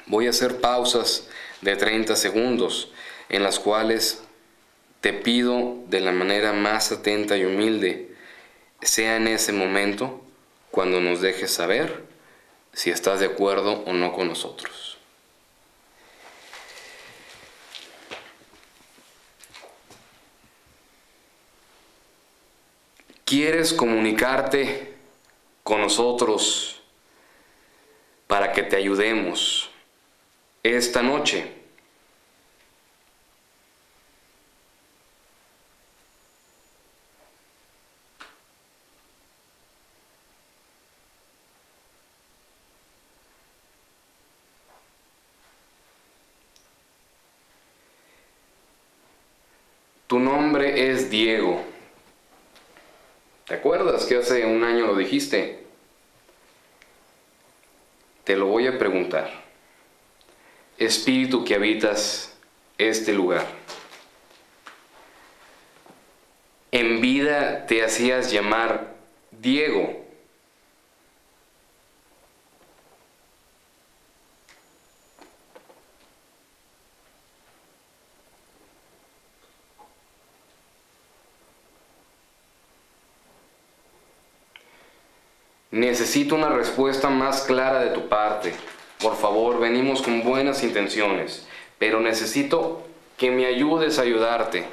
Voy a hacer pausas de 30 segundos en las cuales te pido de la manera más atenta y humilde, sea en ese momento cuando nos dejes saber si estás de acuerdo o no con nosotros. ¿Quieres comunicarte con nosotros para que te ayudemos esta noche? Tu nombre es Diego. ¿Te acuerdas que hace un año lo dijiste? Te lo voy a preguntar. Espíritu que habitas este lugar. En vida te hacías llamar Diego. Necesito una respuesta más clara de tu parte. Por favor, venimos con buenas intenciones, pero necesito que me ayudes a ayudarte.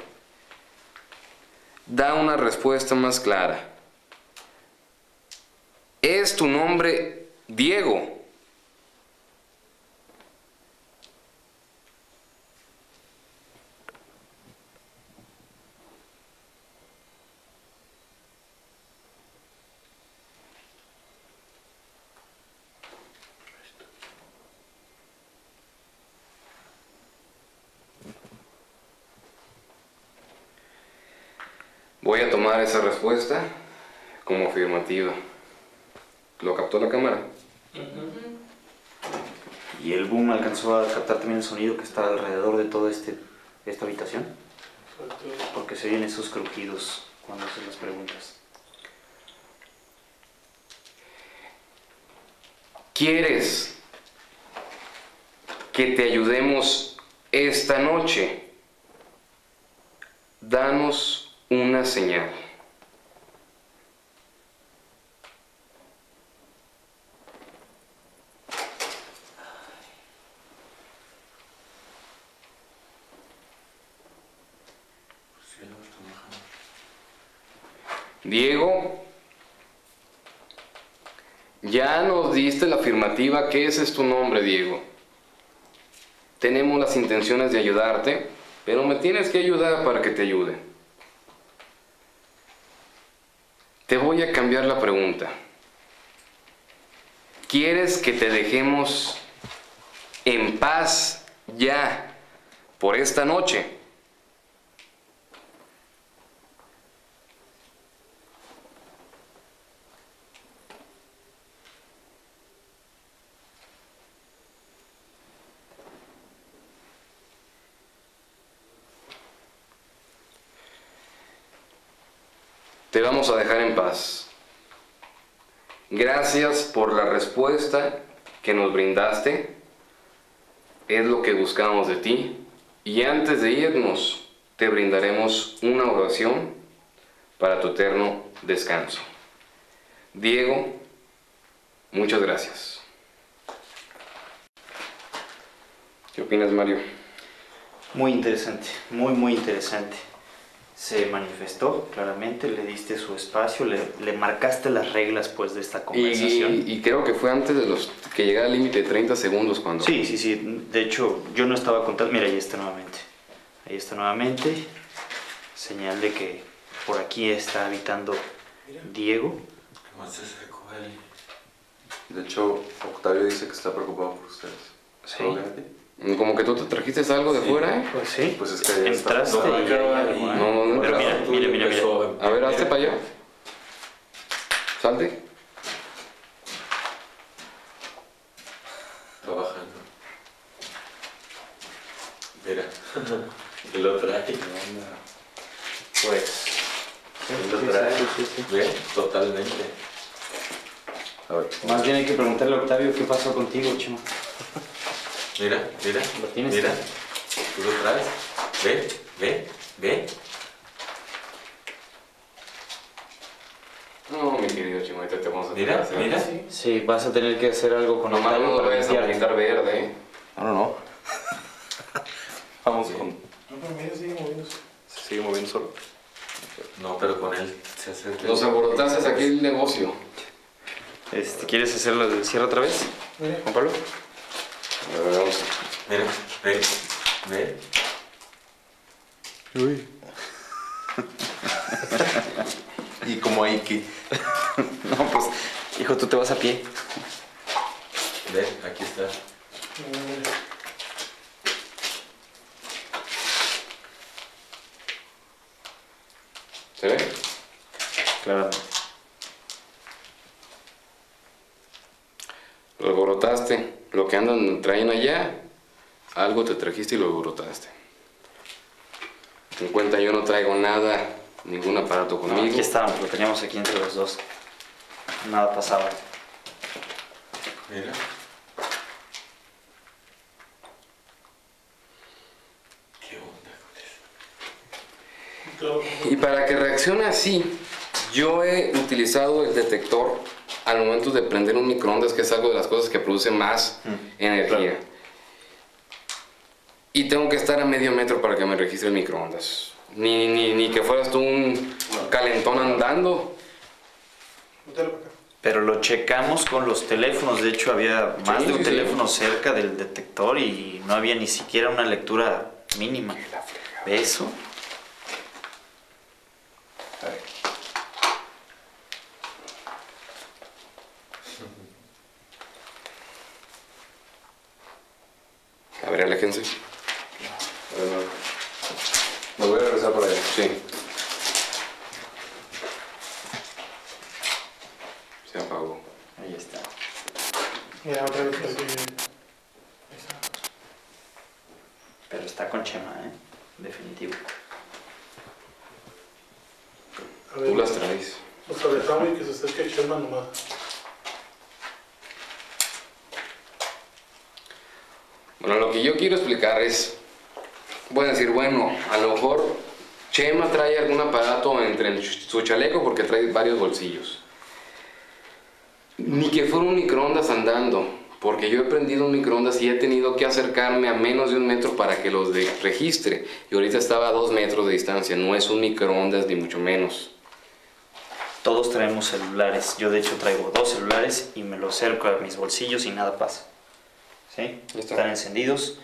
Da una respuesta más clara. ¿Es tu nombre Diego? Voy a tomar esa respuesta como afirmativa. ¿Lo captó la cámara? ¿Y el boom alcanzó a captar también el sonido que está alrededor de toda este, esta habitación? Porque se oyen esos crujidos cuando haces las preguntas. ¿Quieres que te ayudemos esta noche? Danos una señal. Diego, Ya nos diste la afirmativa que ese es tu nombre, Diego. Tenemos las intenciones de ayudarte, pero me tienes que ayudar para que te ayude. Te voy a cambiar la pregunta. ¿Quieres que te dejemos en paz ya por esta noche? Te vamos a dejar en paz. Gracias por la respuesta que nos brindaste. Es lo que buscamos de ti. Y antes de irnos, te brindaremos una oración para tu eterno descanso. Diego, muchas gracias. ¿Qué opinas, Mario? Muy interesante, muy, muy interesante. Se manifestó claramente, le diste su espacio, le, le marcaste las reglas pues de esta conversación. Y, y creo que fue antes de los que llegara el límite de 30 segundos cuando... Sí, sí, sí. De hecho, yo no estaba contando. Mira, ahí está nuevamente. Ahí está nuevamente. Señal de que por aquí está habitando Diego. De hecho, Octavio dice que está preocupado por ustedes. Sí. Como que tú te trajiste algo de fuera, ¿eh? Pues sí. Pues es que. Entraste No, ¿eh? No, no, no. Pero mira, mira, mira, mira. A ver, hazte para allá. Salte. Trabajando. Mira. y lo trae. Pues. Lo trae. Ve, totalmente. A ver. Más bien hay que preguntarle a Octavio qué pasó contigo, Chimo. Mira, mira. Lo tienes. Mira. Tú lo traes. Ve, ve, ve. No, mi querido Chimo, ahorita te vamos a Mira, hacer mira. Sí, vas a tener que hacer algo con Nomás Octavio no para vayas a pintar verde, ¿eh? No, no, no. Vamos con. No, pero mira, sigue moviéndose. Se sigue moviendo solo. No, pero con él se hace. Los alborotaste aquí el negocio. Este, ¿Quieres hacerlo del cierre otra vez, Mira. Juan Pablo? A ver, vamos. Mira, ve, ve. Uy. Y como hay que. No, pues, hijo, tú te vas a pie. Ve, aquí está. ¿Se ve? Claro. Lo alborotaste. Lo que andan traen allá, algo te trajiste y lo alborotaste. Ten en cuenta, yo no traigo nada, ningún aparato No, conmigo. aquí estábamos, lo teníamos aquí entre los dos. Nada pasaba. Mira. ¿Qué onda con eso? Y para que reaccione así, yo he utilizado el detector al momento de prender un microondas, que es algo de las cosas que produce más energía. Y tengo que estar a medio metro para que me registre el microondas. Ni, ni, ni que fueras tú un calentón andando. Pero lo checamos con los teléfonos. De hecho, había más Sí, de un sí, sí. teléfono cerca del detector y no había ni siquiera una lectura mínima. ¿De eso? A ver, aléjense. A ver, no. Me voy a regresar por allá. Sí. Se apagó. Ahí está. Mira, otra vez así. Ahí está. Pero está con Chema, ¿eh? Definitivo. A ver, Tú las traes. Nos alejamos y que se acerque Chema nomás. Bueno, lo que yo quiero explicar es, voy a decir, bueno, a lo mejor Chema trae algún aparato entre el ch- su chaleco porque trae varios bolsillos. Ni que fuera un microondas andando, porque yo he prendido un microondas y he tenido que acercarme a menos de un metro para que los de- registre. Y ahorita estaba a dos metros de distancia, no es un microondas ni mucho menos. Todos traemos celulares. Yo de hecho traigo dos celulares y me los acerco a mis bolsillos y nada pasa. ¿Sí? Están encendidos.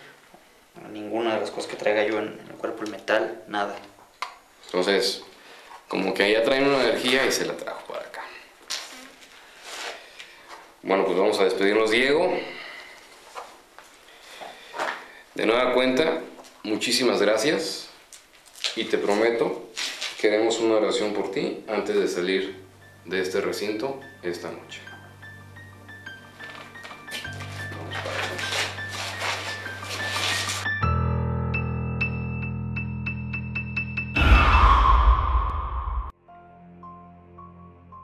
Ninguna de las cosas que traiga yo en el cuerpo, el metal, nada. Entonces, como que allá traen una energía y se la trajo para acá. Bueno, pues vamos a despedirnos, Diego. De nueva cuenta, muchísimas gracias. Y te prometo que haremos una oración por ti antes de salir de este recinto esta noche.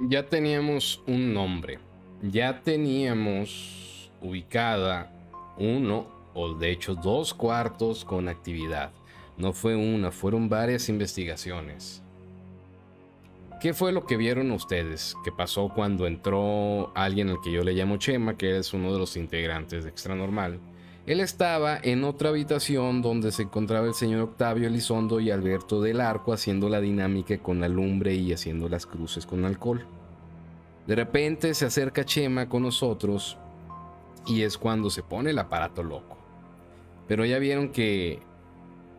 Ya teníamos un nombre. Ya teníamos ubicada uno o de hecho dos cuartos con actividad. No fue una, fueron varias investigaciones. ¿Qué fue lo que vieron ustedes? ¿Qué pasó cuando entró alguien al que yo le llamo Chema, que es uno de los integrantes de Extra Normal? Él estaba en otra habitación donde se encontraba el señor Octavio Elizondo y Alberto del Arco haciendo la dinámica con la lumbre y haciendo las cruces con alcohol. De repente se acerca Chema con nosotros y es cuando se pone el aparato loco. Pero ya vieron que,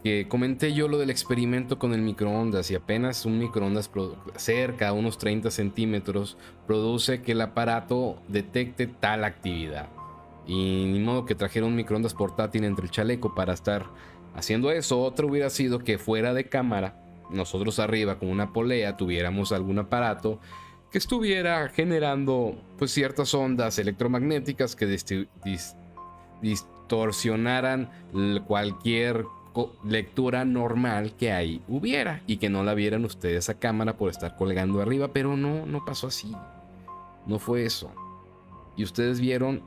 que comenté yo lo del experimento con el microondas y apenas un microondas cerca unos 30 centímetros produce que el aparato detecte tal actividad. Y ni modo que trajera un microondas portátil entre el chaleco para estar haciendo eso. Otro hubiera sido que fuera de cámara, nosotros arriba con una polea tuviéramos algún aparato que estuviera generando pues ciertas ondas electromagnéticas que distorsionaran cualquier lectura normal que ahí hubiera y que no la vieran ustedes a cámara por estar colgando arriba, pero no, no pasó así. No fue eso. Y ustedes vieron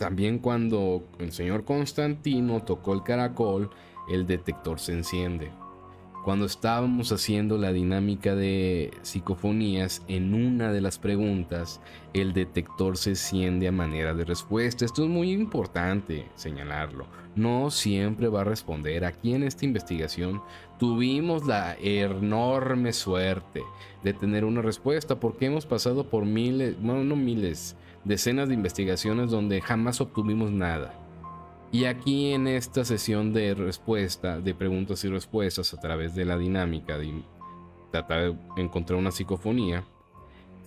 también cuando el señor Constantino tocó el caracol, el detector se enciende. Cuando estábamos haciendo la dinámica de psicofonías, en una de las preguntas, el detector se enciende a manera de respuesta. Esto es muy importante señalarlo. No siempre va a responder. Aquí en esta investigación tuvimos la enorme suerte de tener una respuesta porque hemos pasado por miles, bueno, no miles, decenas de investigaciones donde jamás obtuvimos nada. Y aquí en esta sesión de respuesta, de preguntas y respuestas a través de la dinámica de tratar de encontrar una psicofonía,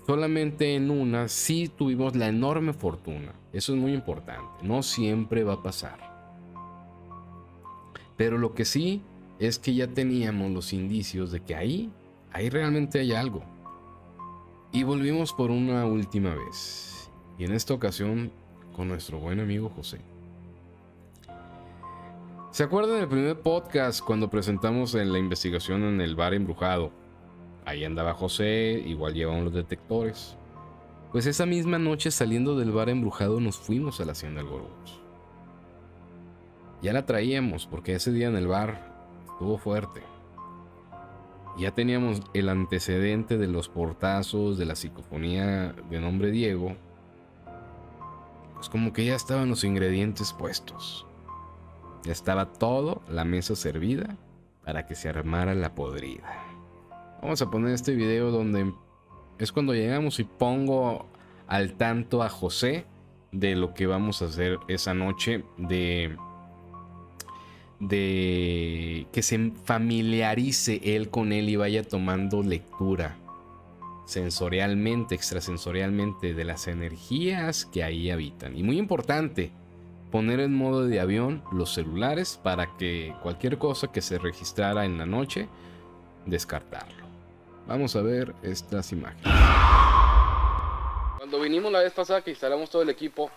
solamente en una sí tuvimos la enorme fortuna. Eso es muy importante. No siempre va a pasar. Pero lo que sí es que ya teníamos los indicios de que ahí, ahí realmente hay algo. Y volvimos por una última vez. Y en esta ocasión con nuestro buen amigo José. ¿Se acuerdan del primer podcast cuando presentamos en la investigación en el bar embrujado? Ahí andaba José, igual llevaban los detectores. Pues esa misma noche saliendo del bar embrujado nos fuimos a la hacienda del Gorgos. Ya la traíamos porque ese día en el bar estuvo fuerte. Ya teníamos el antecedente de los portazos, de la psicofonía de nombre Diego. Pues como que ya estaban los ingredientes puestos. Ya estaba todo, la mesa servida, para que se armara la podrida. Vamos a poner este video donde es cuando llegamos y pongo al tanto a José de lo que vamos a hacer esa noche de de que se familiarice él con él y vaya tomando lectura sensorialmente, extrasensorialmente de las energías que ahí habitan. Y muy importante, poner en modo de avión los celulares para que cualquier cosa que se registrara en la noche, descartarlo. Vamos a ver estas imágenes. Cuando vinimos la vez pasada que instalamos todo el equipo,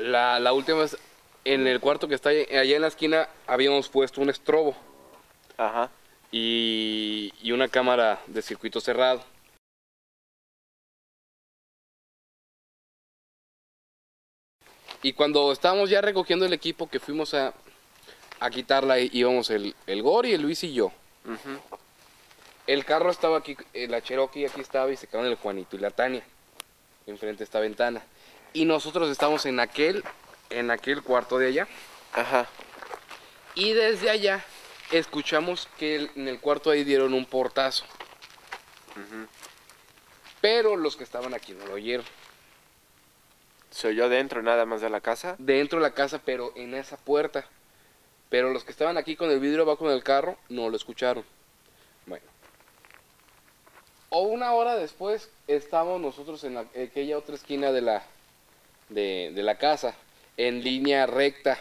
la, la última vez en el cuarto que está allá en la esquina habíamos puesto un estrobo Ajá. Y, y una cámara de circuito cerrado. Y cuando estábamos ya recogiendo el equipo que fuimos a, a quitarla, íbamos el, el Gori, el Luis y yo. El carro estaba aquí, eh, la Cherokee aquí estaba y se quedaron el Juanito y la Tania, enfrente de esta ventana. Y nosotros estamos en aquel, en aquel cuarto de allá. Ajá. Y desde allá escuchamos que en el cuarto ahí dieron un portazo. Pero los que estaban aquí no lo oyeron. ¿Se oyó dentro nada más de la casa? Dentro de la casa, pero en esa puerta. Pero los que estaban aquí con el vidrio abajo del carro no lo escucharon. Bueno. O una hora después estábamos nosotros en la- aquella otra esquina de la, de, de la casa, en línea recta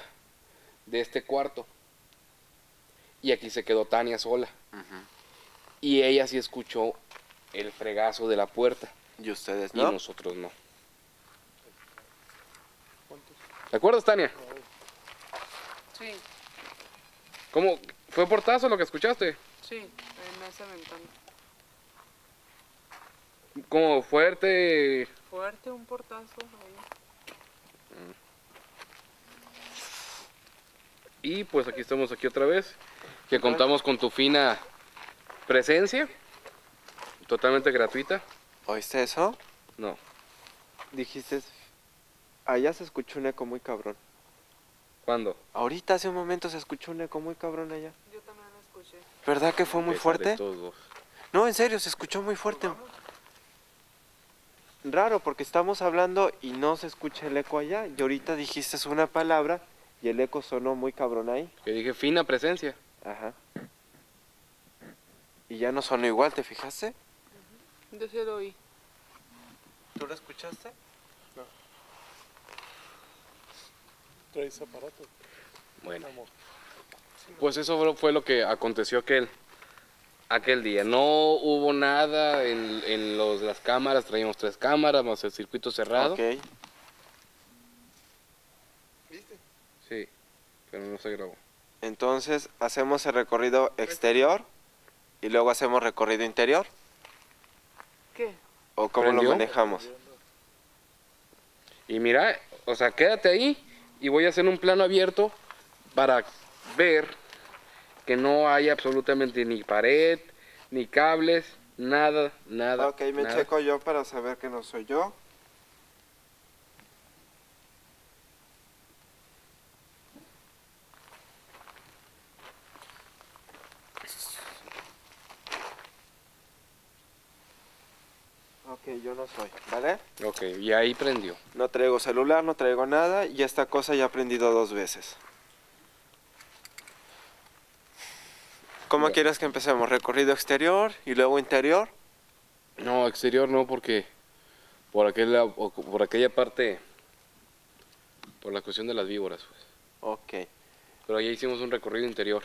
de este cuarto. Y aquí se quedó Tania sola. Y ella sí escuchó el fregazo de la puerta. ¿Y ustedes Y no? nosotros no. ¿Te acuerdas, Tania? Sí, ¿Cómo? ¿Fue portazo lo que escuchaste? sí, en esa ventana. Como fuerte. Fuerte un portazo ahí. Y pues aquí estamos aquí otra vez. Que contamos con tu fina presencia. Totalmente gratuita. ¿Oíste eso? No. Dijiste, allá se escuchó un eco muy cabrón. ¿Cuándo? Ahorita hace un momento se escuchó un eco muy cabrón allá. Yo también lo escuché. ¿Verdad que fue muy de fuerte? todos. No, en serio, se escuchó muy fuerte. Raro, porque estamos hablando y no se escucha el eco allá. Y ahorita dijiste una palabra y el eco sonó muy cabrón ahí. Que dije fina presencia. Ajá. Y ya no sonó igual, ¿te fijaste? Yo sí lo oí. ¿Tú lo escuchaste? Traes aparato. Bueno. Amor. Pues eso fue- lo que aconteció aquel, aquel día. No hubo nada en, en los, las cámaras. Traíamos tres cámaras más el circuito cerrado. Ok. Sí, pero no se grabó. Entonces hacemos el recorrido exterior y luego hacemos recorrido interior. ¿Qué? ¿O cómo lo manejamos? Y mira, o sea, quédate ahí y voy a hacer un plano abierto para ver que no hay absolutamente ni pared, ni cables, nada, nada. Ok, me nada. checo yo para saber que no soy yo. Ok, yo no soy, ¿vale? Ok, y ahí prendió. No traigo celular, no traigo nada y esta cosa ya he aprendido dos veces. ¿Cómo Bueno. quieres que empecemos? ¿Recorrido exterior y luego interior? No, exterior no, porque por, aquel, lado- o por aquella parte, por la cuestión de las víboras. Pues. Ok, Pero ya hicimos un recorrido interior.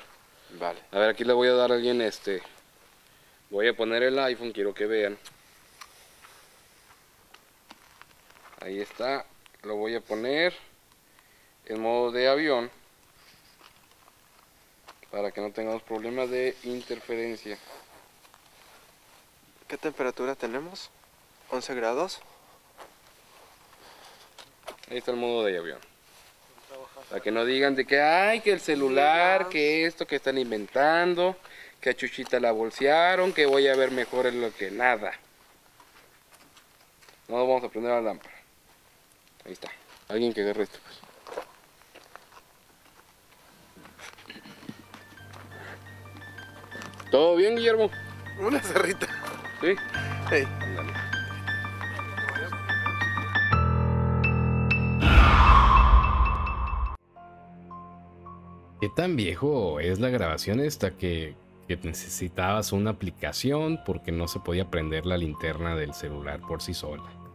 vale. A ver, aquí le voy a dar a alguien este. Voy a poner el iPhone, quiero que vean. Ahí está. Lo voy a poner en modo de avión. Para que no tengamos problemas de interferencia. ¿Qué temperatura tenemos? ¿11 grados? Ahí está el modo de avión. Para que no digan de que, ay, que el celular, que esto, que están inventando, que a Chuchita la bolsearon, que voy a ver mejor en lo que nada. No vamos a prender la lámpara. Ahí está. Alguien que agarre esto, pues. ¿Todo bien, Guillermo? Una cerrita. Sí. Hey. Ándale. ¿Qué tan viejo es la grabación esta que, que necesitabas una aplicación porque no se podía prender la linterna del celular por sí sola?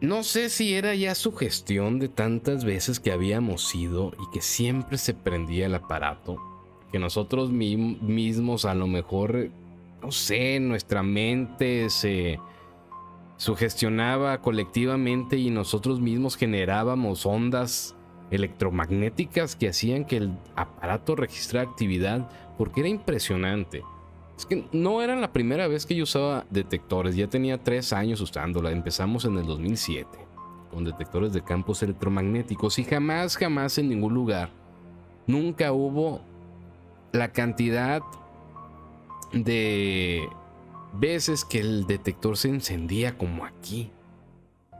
No sé si era ya su gestión de tantas veces que habíamos ido y que siempre se prendía el aparato, que nosotros mi- mismos a lo mejor, no sé, nuestra mente se sugestionaba colectivamente y nosotros mismos generábamos ondas electromagnéticas que hacían que el aparato registrara actividad porque era impresionante. Es que no era la primera vez que yo usaba detectores, ya tenía tres años usándola, empezamos en el 2007 con detectores de campos electromagnéticos y jamás, jamás en ningún lugar, nunca hubo la cantidad de veces que el detector se encendía como aquí.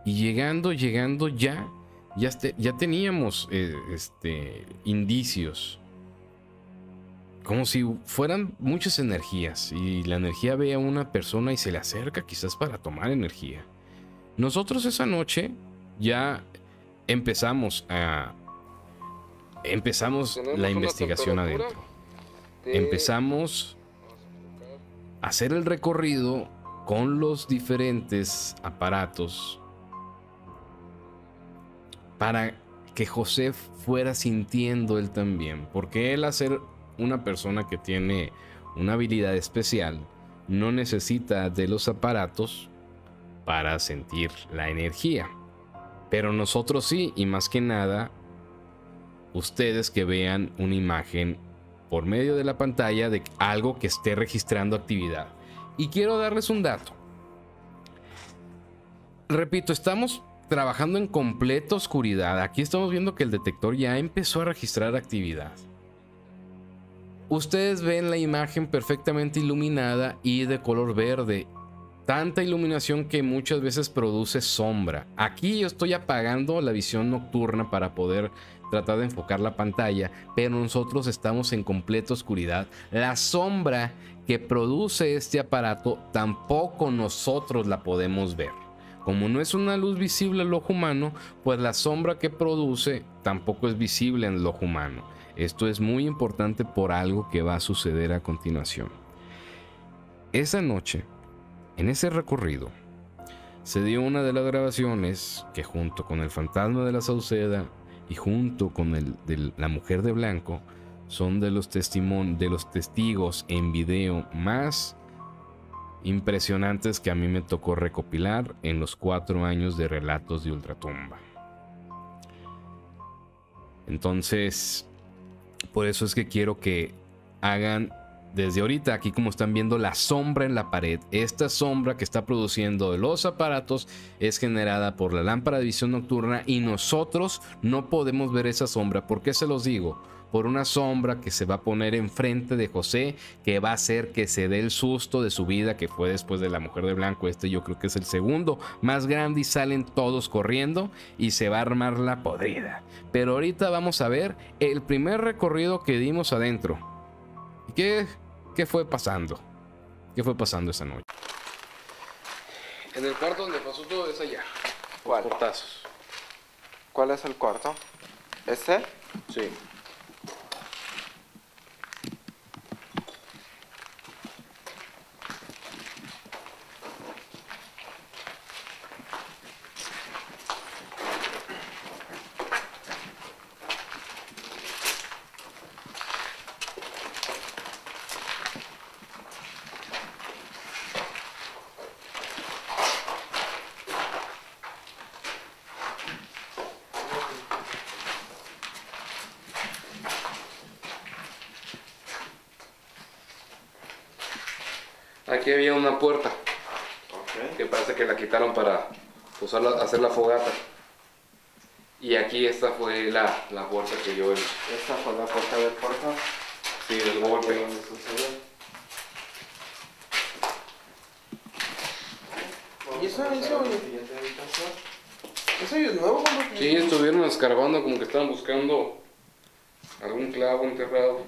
Y llegando, llegando ya, ya, teníamos eh, este, indicios. Como si fueran muchas energías y la energía ve a una persona y se le acerca quizás para tomar energía. Nosotros esa noche ya empezamos a empezamos Tenemos la investigación adentro. de- Empezamos a hacer el recorrido con los diferentes aparatos para que José fuera sintiendo él también, porque él a ser una persona que tiene una habilidad especial, no necesita de los aparatos para sentir la energía. Pero nosotros sí, y más que nada, ustedes que vean una imagen por medio de la pantalla de algo que esté registrando actividad. Y quiero darles un dato. Repito, estamos trabajando en completa oscuridad. Aquí estamos viendo que el detector ya empezó a registrar actividad. Ustedes ven la imagen perfectamente iluminada y de color verde. Tanta iluminación que muchas veces produce sombra. Aquí yo estoy apagando la visión nocturna para poder tratar de enfocar la pantalla, pero nosotros estamos en completa oscuridad. La sombra que produce este aparato tampoco nosotros la podemos ver. Como no es una luz visible al ojo humano, pues la sombra que produce tampoco es visible en el ojo humano. Esto es muy importante por algo que va a suceder a continuación. Esa noche, en ese recorrido, se dio una de las grabaciones que junto con el fantasma de la Sauceda y junto con el de la mujer de blanco son de los de los testigos en video más impresionantes que a mí me tocó recopilar en los cuatro años de relatos de Ultratumba. Entonces, por eso es que quiero que hagan desde ahorita, aquí como están viendo la sombra en la pared, esta sombra que está produciendo los aparatos es generada por la lámpara de visión nocturna y nosotros no podemos ver esa sombra. ¿Por qué se los digo? Por una sombra que se va a poner enfrente de José, que va a hacer que se dé el susto de su vida, que fue después de la mujer de blanco. Este yo creo que es el segundo más grande y salen todos corriendo y se va a armar la podrida. Pero ahorita vamos a ver el primer recorrido que dimos adentro. ¿Y qué, qué fue pasando? ¿Qué fue pasando esa noche? En el cuarto donde pasó todo es allá. ¿Cuál? Portazos. ¿Cuál es el cuarto? ¿Ese? Sí. Aquí había una puerta que parece que la quitaron para hacer la fogata. Y aquí esta fue la, la fuerza que yo Esta fue la puerta del cuarto. sí, del golpe. ¿Y eso, eso, es nuevo? Sí, estuvieron escarbando como que estaban buscando algún clavo enterrado.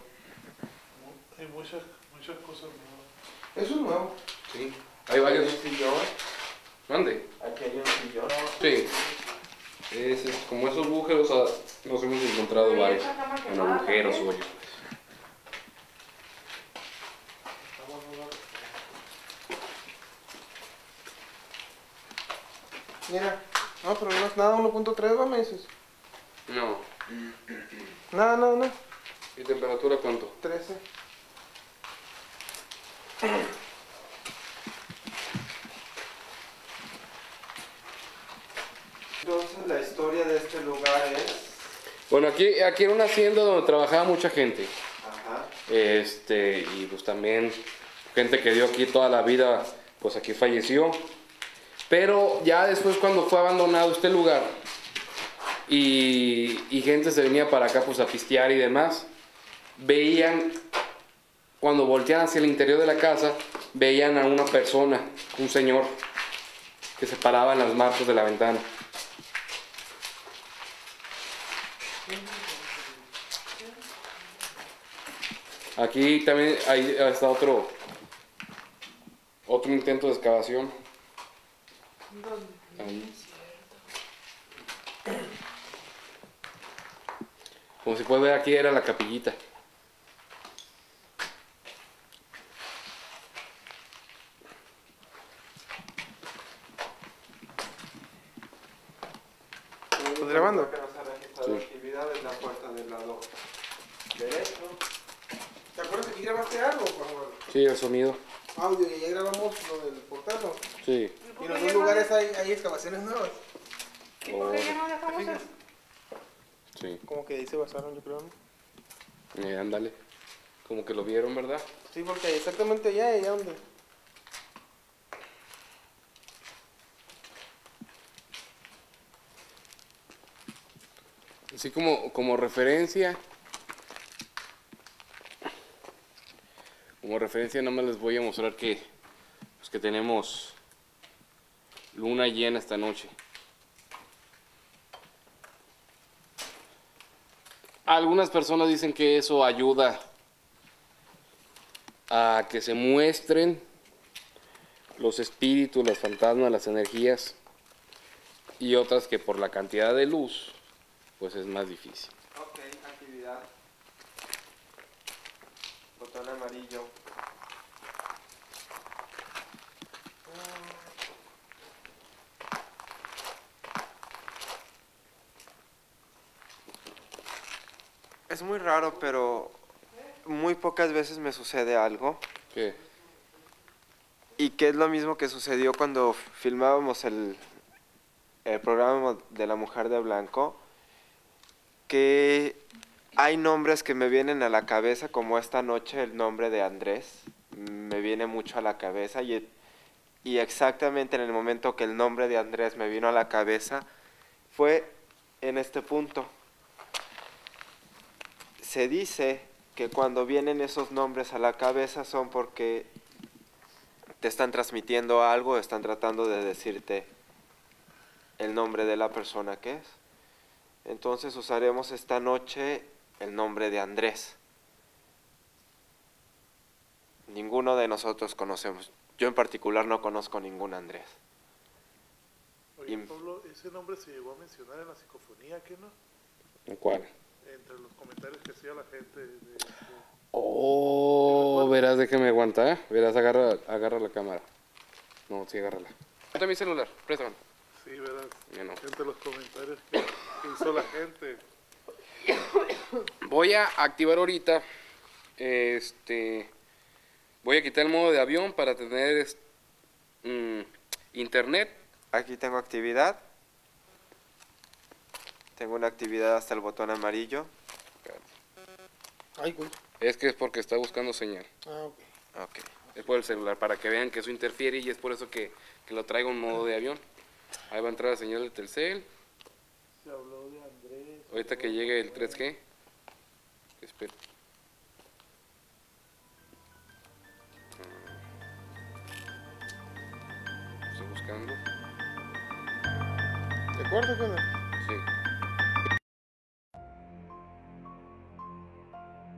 Hay muchas, muchas cosas nuevas. Eso es nuevo. Sí. Hay varios. sillón. Mande. Aquí hay un sillón. Sí. Es- es- como esos agujeros nos hemos encontrado varios. En agujeros o hoyos. Mira. No, pero no es nada 1.3, va, me dices. No. Nada, nada, nada. ¿Y temperatura cuánto? 13. Entonces la historia de este lugar es... Bueno, aquí, aquí era una hacienda donde trabajaba mucha gente. Ajá. Este, y pues también gente que dio aquí toda la vida, pues aquí falleció. Pero ya después cuando fue abandonado este lugar y, y gente se venía para acá pues a pistear y demás, veían, cuando volteaban hacia el interior de la casa, veían a una persona, un señor, que se paraba en las marcos de la ventana. Aquí también ahí está otro otro intento de excavación. Ahí. Como se puede ver aquí era la capillita. ¿Estás grabando? Sí. actividad en la puerta del lado derecho. ¿Te acuerdas que aquí grabaste algo, por favor? Sí, el sonido. Audio, y ya grabamos lo del portal. Sí. Y en algunos lugares hay, hay excavaciones nuevas. ¿Y por qué ya no dejamos el... Sí. Como que ahí se basaron, yo creo. ¿no? Eh, ándale. Como que lo vieron, ¿verdad? Sí, porque exactamente allá, allá donde. Así como, como referencia. Como referencia no me les voy a mostrar que, pues, que tenemos luna llena esta noche. Algunas personas dicen que eso ayuda a que se muestren los espíritus, los fantasmas, las energías y otras que por la cantidad de luz pues es más difícil. Ok, actividad. Botón amarillo. Es muy raro, pero muy pocas veces me sucede algo. ¿Qué? Y que es lo mismo que sucedió cuando filmábamos el, el programa de la mujer de blanco, que hay nombres que me vienen a la cabeza, como esta noche el nombre de Andrés, me viene mucho a la cabeza y, y exactamente en el momento que el nombre de Andrés me vino a la cabeza fue en este punto. Se dice que cuando vienen esos nombres a la cabeza son porque te están transmitiendo algo, están tratando de decirte el nombre de la persona que es. Entonces usaremos esta noche el nombre de Andrés. Ninguno de nosotros conocemos. Yo en particular no conozco ningún Andrés. Oye, Y- Pablo, ese nombre se llegó a mencionar en la psicofonía, ¿qué no? ¿En cuál? Entre los comentarios que hacía la gente. De, de- Oh, verás, déjame aguantar. ¿eh? Verás, agarra, agarra la cámara. No, sí, agárrala. Mi celular, préstame. sí, verás. Ya no. Entre los comentarios que, que hizo la gente. Voy a activar ahorita. Este. Voy a quitar el modo de avión para tener mm, internet. Aquí tengo actividad. Tengo una actividad hasta el botón amarillo. Ay, güey. Es que es porque está buscando señal. Ah, ok. Ok. Es por el celular, para que vean que eso interfiere y es por eso que, que lo traigo en modo de avión. Ahí va a entrar la señal de Telcel. Se habló de Andrés. Ahorita que llegue el 3G. Espera. Estoy buscando. ¿De acuerdo con él?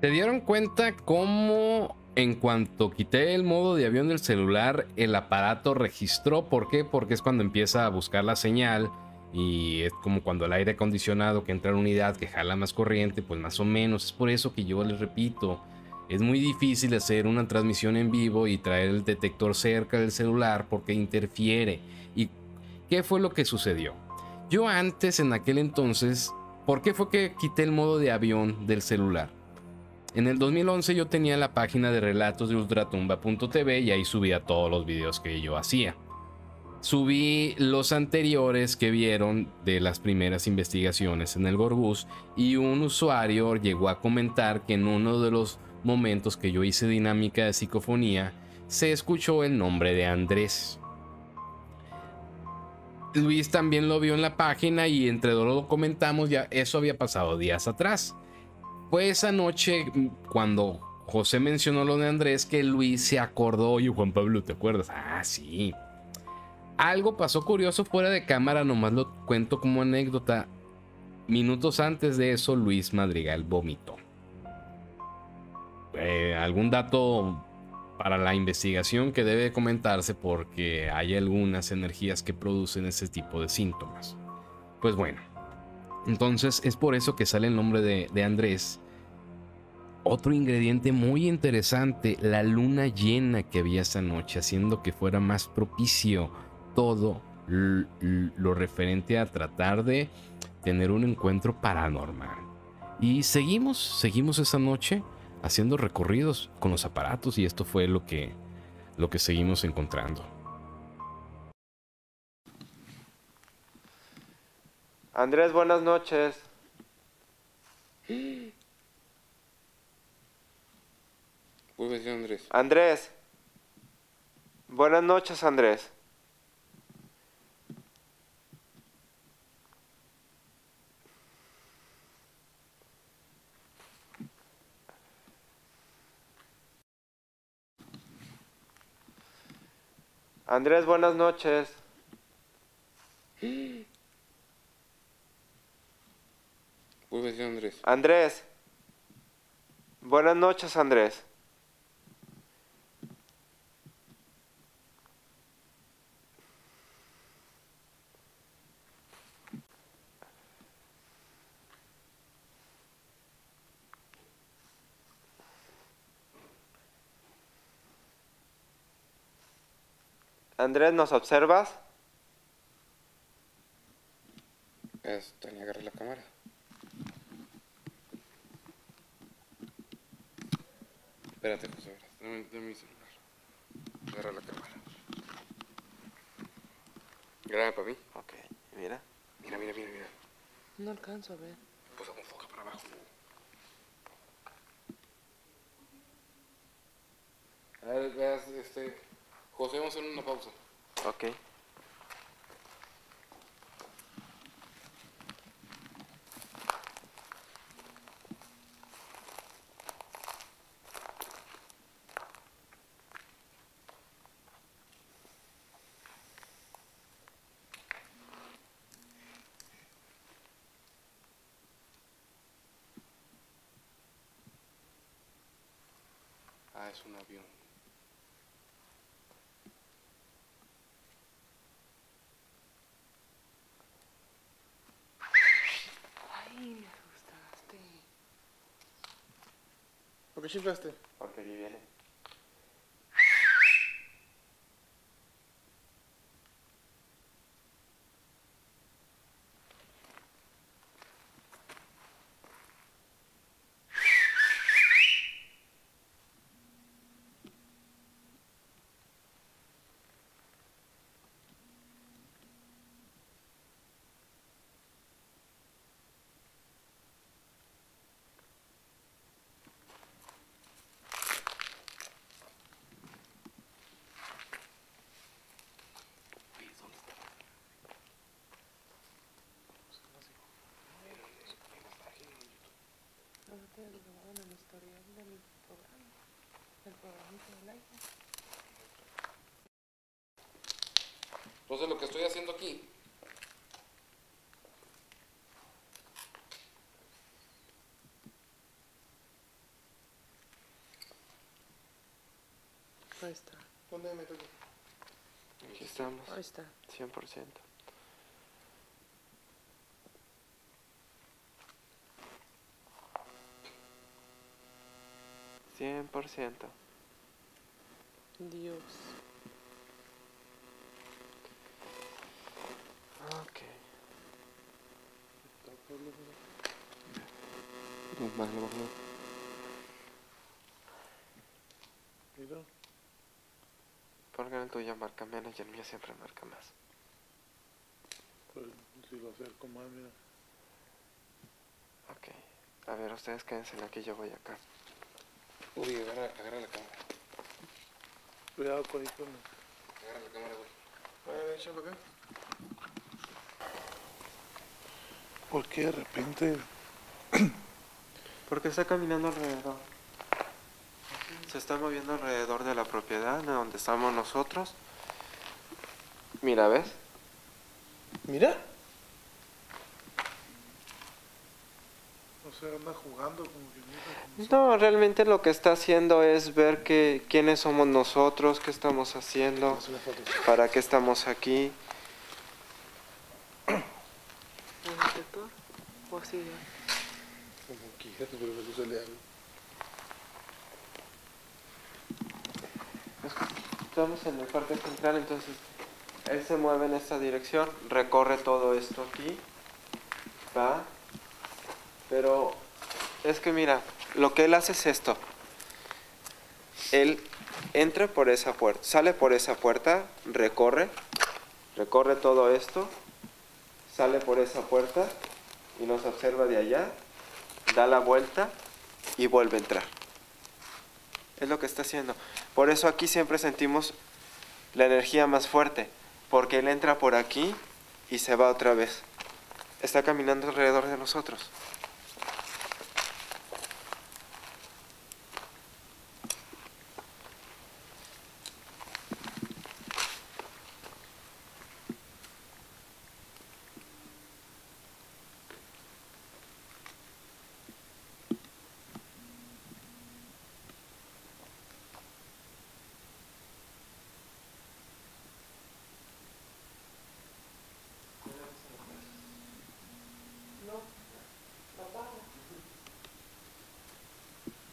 ¿Se dieron cuenta cómo en cuanto quité el modo de avión del celular, el aparato registró? ¿Por qué? Porque es cuando empieza a buscar la señal y es como cuando el aire acondicionado que entra la unidad que jala más corriente, pues más o menos. Es por eso que yo les repito, es muy difícil hacer una transmisión en vivo y traer el detector cerca del celular porque interfiere. ¿Y qué fue lo que sucedió? Yo antes, en aquel entonces, ¿por qué fue que quité el modo de avión del celular? En el 2011 yo tenía la página de relatos de ultratumba.tv y ahí subía todos los videos que yo hacía. Subí los anteriores que vieron de las primeras investigaciones en el Gorbus y un usuario llegó a comentar que en uno de los momentos que yo hice dinámica de psicofonía se escuchó el nombre de Andrés. Luis también lo vio en la página y entre dos lo comentamos, ya eso había pasado días atrás. Fue esa noche mm, cuando José mencionó lo de Andrés que Luis se acordó, oye Juan Pablo, ¿te acuerdas? Ah, sí. Algo pasó curioso fuera de cámara, nomás lo cuento como anécdota. Minutos antes de eso, Luis Madrigal vomitó. eh, algún dato para la investigación que debe comentarse porque hay algunas energías que producen ese tipo de síntomas. Pues bueno, entonces es por eso que sale el nombre de Andrés. Otro ingrediente muy interesante, la luna llena que había esa noche, haciendo que fuera más propicio todo lo referente a tratar de tener un encuentro paranormal. Y seguimos, seguimos esa noche haciendo recorridos con los aparatos y esto fue lo que, lo que seguimos encontrando. Andrés, buenas noches. Vuelve a decir Andrés. Andrés. Buenas noches, Andrés. Andrés, buenas noches. Vuelve a decir Andrés. Andrés. Buenas noches, Andrés. Andrés, ¿nos observas? Es, Tania, agarra la cámara. Espérate, José. Dame, dame mi celular. Agarra la cámara. Grábame para mí. Ok, mira. Mira, mira, mira, mira. No alcanzo a ver. Pues enfoca para abajo. A ver, veas, este... A hacer una pausa. Ok. Ah, es un avión. ¿Por qué chiflaste? Porque aquí viene. No lo tengo grabado en el historial del programa. Del programita del aire. Entonces lo que estoy haciendo aquí Ahí está. ¿Dónde me meto aquí? Aquí estamos. Ahí está. 100%. Cien por ciento. Dios. Ok. Mira. Porque en el tuyo marca menos y el mío siempre marca más. Pues si lo acerco más, mira. Ok. A ver, ustedes quédense aquí, yo voy acá. Uy, agarra, agarra la cámara. Cuidado con eso. Agarra la cámara, güey. Bueno, échalo acá. ¿Por qué de repente? Porque está caminando alrededor. Se está moviendo alrededor de la propiedad de donde estamos nosotros. Mira, ¿ves? Mira. O sea, anda jugando como que mira, como No, realmente lo que está haciendo es ver que, quiénes somos nosotros, qué estamos haciendo, para qué estamos aquí. Estamos en el parque central, entonces él se mueve en esta dirección, recorre todo esto aquí, va, pero es que mira, lo que él hace es esto. Él entra por esa puerta, sale por esa puerta, recorre, recorre todo esto, sale por esa puerta y nos observa de allá, da la vuelta y vuelve a entrar. Es lo que está haciendo. Por eso aquí siempre sentimos la energía más fuerte, porque él entra por aquí y se va otra vez. Está caminando alrededor de nosotros.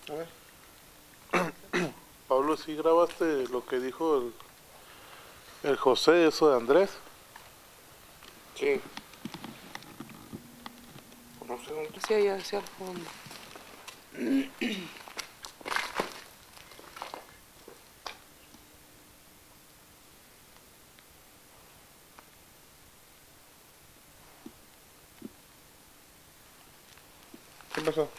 A ver. Pablo, ¿sí grabaste lo que dijo el, el José, eso de Andrés? Sí. No sé dónde sea, allá hacia el fondo. ¿Qué pasó?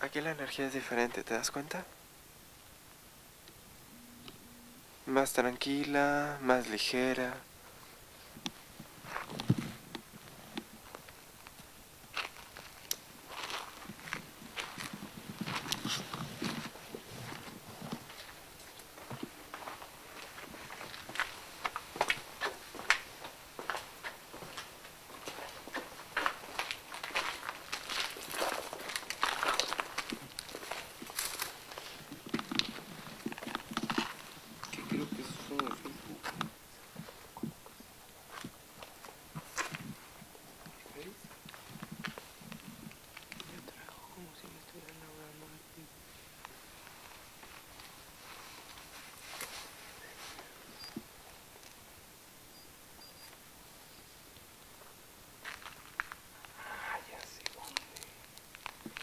Aquí la energía es diferente, ¿te das cuenta? Más tranquila, más ligera. Que creo que esos son de Facebook. ¿Ves? Yo trabajo como si me estuvieran hablando a ti. Ah, ya sé dónde.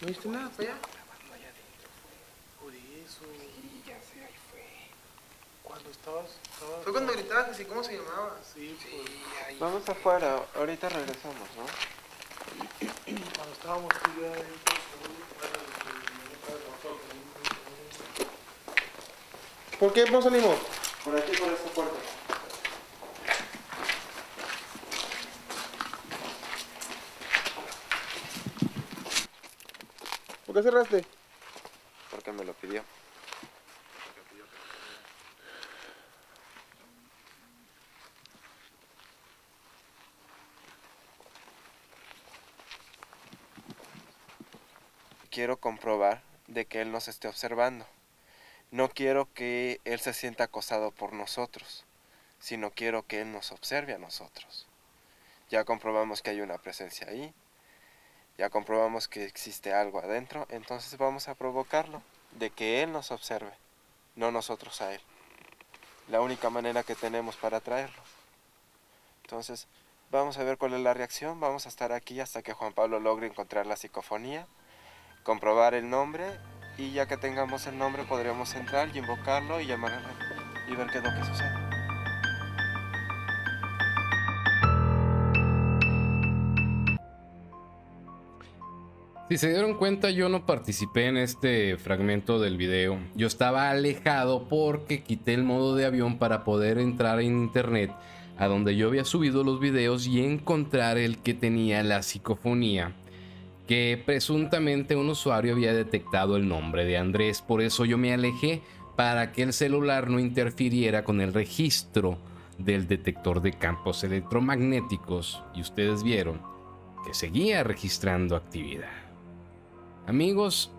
¿No viste nada para allá? Por eso, Sí, ya sé, ahí fue. cuando estabas... estabas Fue cuando gritaban que sí, ¿cómo se llamaba? Sí, Sí, pues, ahí. Vamos afuera, ahorita regresamos, ¿no? cuando estábamos tú ya adentro, fuera de que me estaba nosotros, ¿Por qué no salimos? Por aquí, por esta puerta. Cerraste? Porque me lo pidió. Quiero comprobar de que él nos esté observando. No quiero que él se sienta acosado por nosotros, sino quiero que él nos observe a nosotros. Ya comprobamos que hay una presencia ahí, ya comprobamos que existe algo adentro, entonces vamos a provocarlo, de que él nos observe, no nosotros a él. La única manera que tenemos para atraerlo. Entonces, Vamos a ver cuál es la reacción. Vamos a estar aquí hasta que Juan Pablo logre encontrar la psicofonía, comprobar el nombre y ya que tengamos el nombre podremos entrar y invocarlo y llamarlo y ver qué es lo que sucede. Si se dieron cuenta, yo no participé en este fragmento del video. Yo estaba alejado porque quité el modo de avión para poder entrar en internet a donde yo había subido los videos y encontrar el que tenía la psicofonía. Que presuntamente un usuario había detectado el nombre de Andrés. Por eso yo me alejé para que el celular no interfiriera con el registro del detector de campos electromagnéticos. Y ustedes vieron que seguía registrando actividad. Amigos,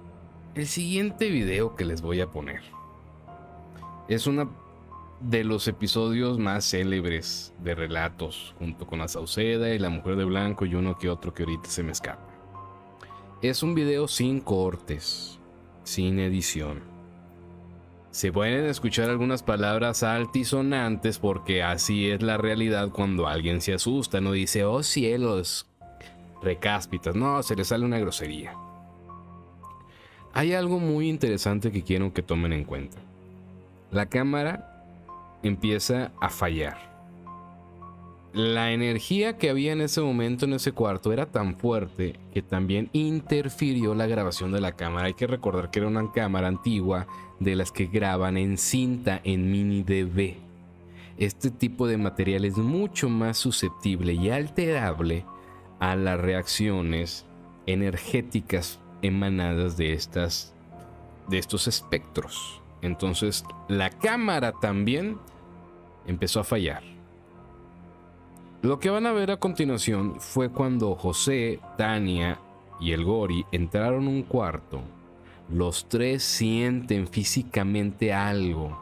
el siguiente video que les voy a poner es una de los episodios más célebres de relatos, junto con la Sauceda y la Mujer de Blanco y uno que otro que ahorita se me escapa. Es un video sin cortes, sin edición. Se pueden escuchar algunas palabras altisonantes porque así es la realidad cuando alguien se asusta, no dice, oh cielos, recáspitas, no, se le sale una grosería. Hay algo muy interesante que quiero que tomen en cuenta. La cámara empieza a fallar. La energía que había en ese momento en ese cuarto era tan fuerte que también interfirió la grabación de la cámara. Hay que recordar que era una cámara antigua de las que graban en cinta en mini DV. Este tipo de material es mucho más susceptible y alterable a las reacciones energéticas emanadas de estas de estos espectros. Entonces, la cámara también empezó a fallar. Lo que van a ver a continuación fue cuando José, Tania y el Gori entraron a un cuarto. Los tres sienten físicamente algo